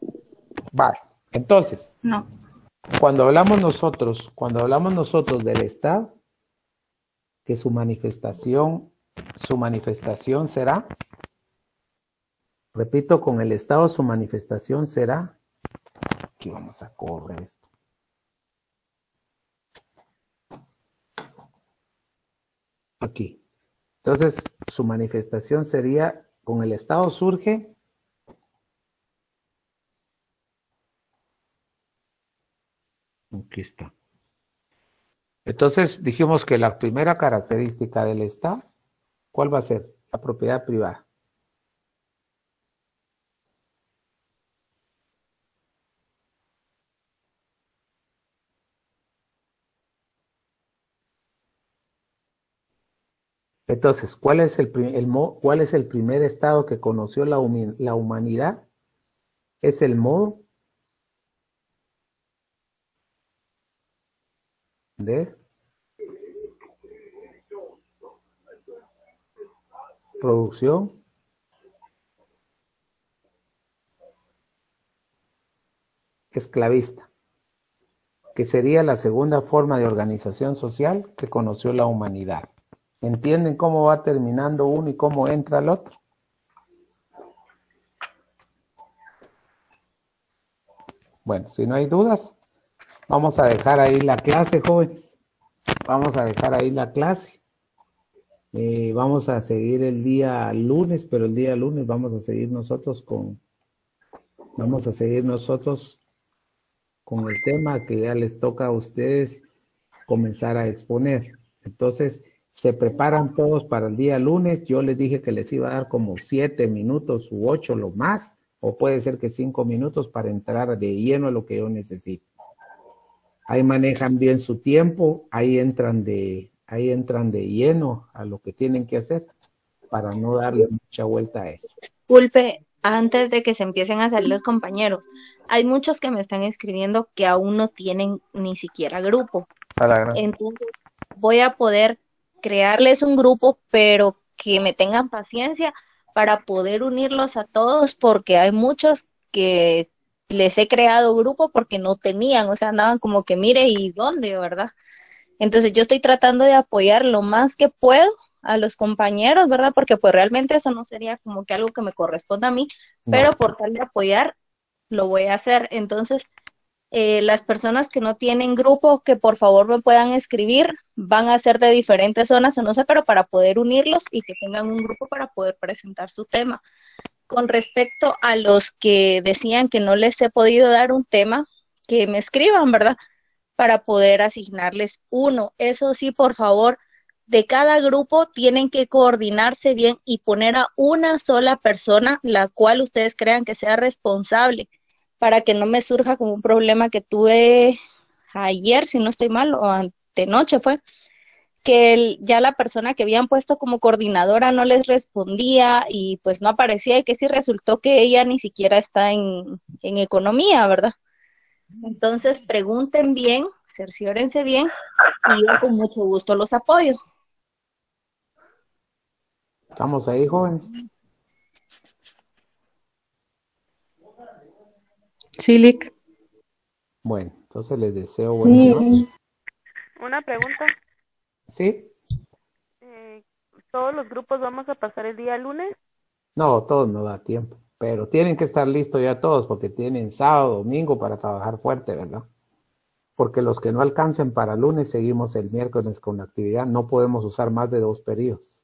Vale, entonces. No. Cuando hablamos nosotros, cuando hablamos nosotros del Estado, que su manifestación, su manifestación será, repito, con el Estado su manifestación será, aquí vamos a correr esto. Aquí. Entonces, su manifestación sería, con el Estado surge Entonces dijimos que la primera característica del Estado, ¿cuál va a ser? La propiedad privada. Entonces, ¿cuál es el, el, ¿cuál es el primer estado que conoció la, la humanidad? Es el modo de producción esclavista, que sería la segunda forma de organización social que conoció la humanidad. ¿Entienden cómo va terminando uno y cómo entra el otro? Bueno, si no hay dudas, Vamos a dejar ahí la clase, jóvenes. Vamos a dejar ahí la clase. Eh, vamos a seguir el día lunes, pero el día lunes vamos a seguir nosotros con, vamos a seguir nosotros con el tema que ya les toca a ustedes comenzar a exponer. Entonces, se preparan todos para el día lunes. Yo les dije que les iba a dar como siete minutos u ocho lo más, o puede ser que cinco minutos para entrar de lleno a lo que yo necesito ahí manejan bien su tiempo, ahí entran de, ahí entran de lleno a lo que tienen que hacer para no darle mucha vuelta a eso. Disculpe, antes de que se empiecen a salir los compañeros, hay muchos que me están escribiendo que aún no tienen ni siquiera grupo. Entonces voy a poder crearles un grupo, pero que me tengan paciencia para poder unirlos a todos, porque hay muchos que les he creado grupo porque no tenían, o sea, andaban como que mire y dónde, ¿verdad? Entonces yo estoy tratando de apoyar lo más que puedo a los compañeros, ¿verdad? Porque pues realmente eso no sería como que algo que me corresponda a mí, pero por tal de apoyar, lo voy a hacer. Entonces, eh, las personas que no tienen grupo, que por favor me puedan escribir, van a ser de diferentes zonas o no sé, pero para poder unirlos y que tengan un grupo para poder presentar su tema. Con respecto a los que decían que no les he podido dar un tema, que me escriban, ¿verdad? Para poder asignarles uno. Eso sí, por favor, de cada grupo tienen que coordinarse bien y poner a una sola persona, la cual ustedes crean que sea responsable, para que no me surja como un problema que tuve ayer, si no estoy mal, o antenoche fue, que ya la persona que habían puesto como coordinadora no les respondía y pues no aparecía y que sí resultó que ella ni siquiera está en, en economía, ¿verdad? Entonces pregunten bien, cerciórense bien y yo con mucho gusto los apoyo. Estamos ahí, jóvenes. Sí, Lick. Bueno, entonces les deseo buenas Sí. Una pregunta. ¿Sí? Eh, ¿Todos los grupos vamos a pasar el día lunes? No, todos no da tiempo, pero tienen que estar listos ya todos porque tienen sábado, domingo para trabajar fuerte, ¿verdad? Porque los que no alcancen para lunes seguimos el miércoles con la actividad, no podemos usar más de dos periodos.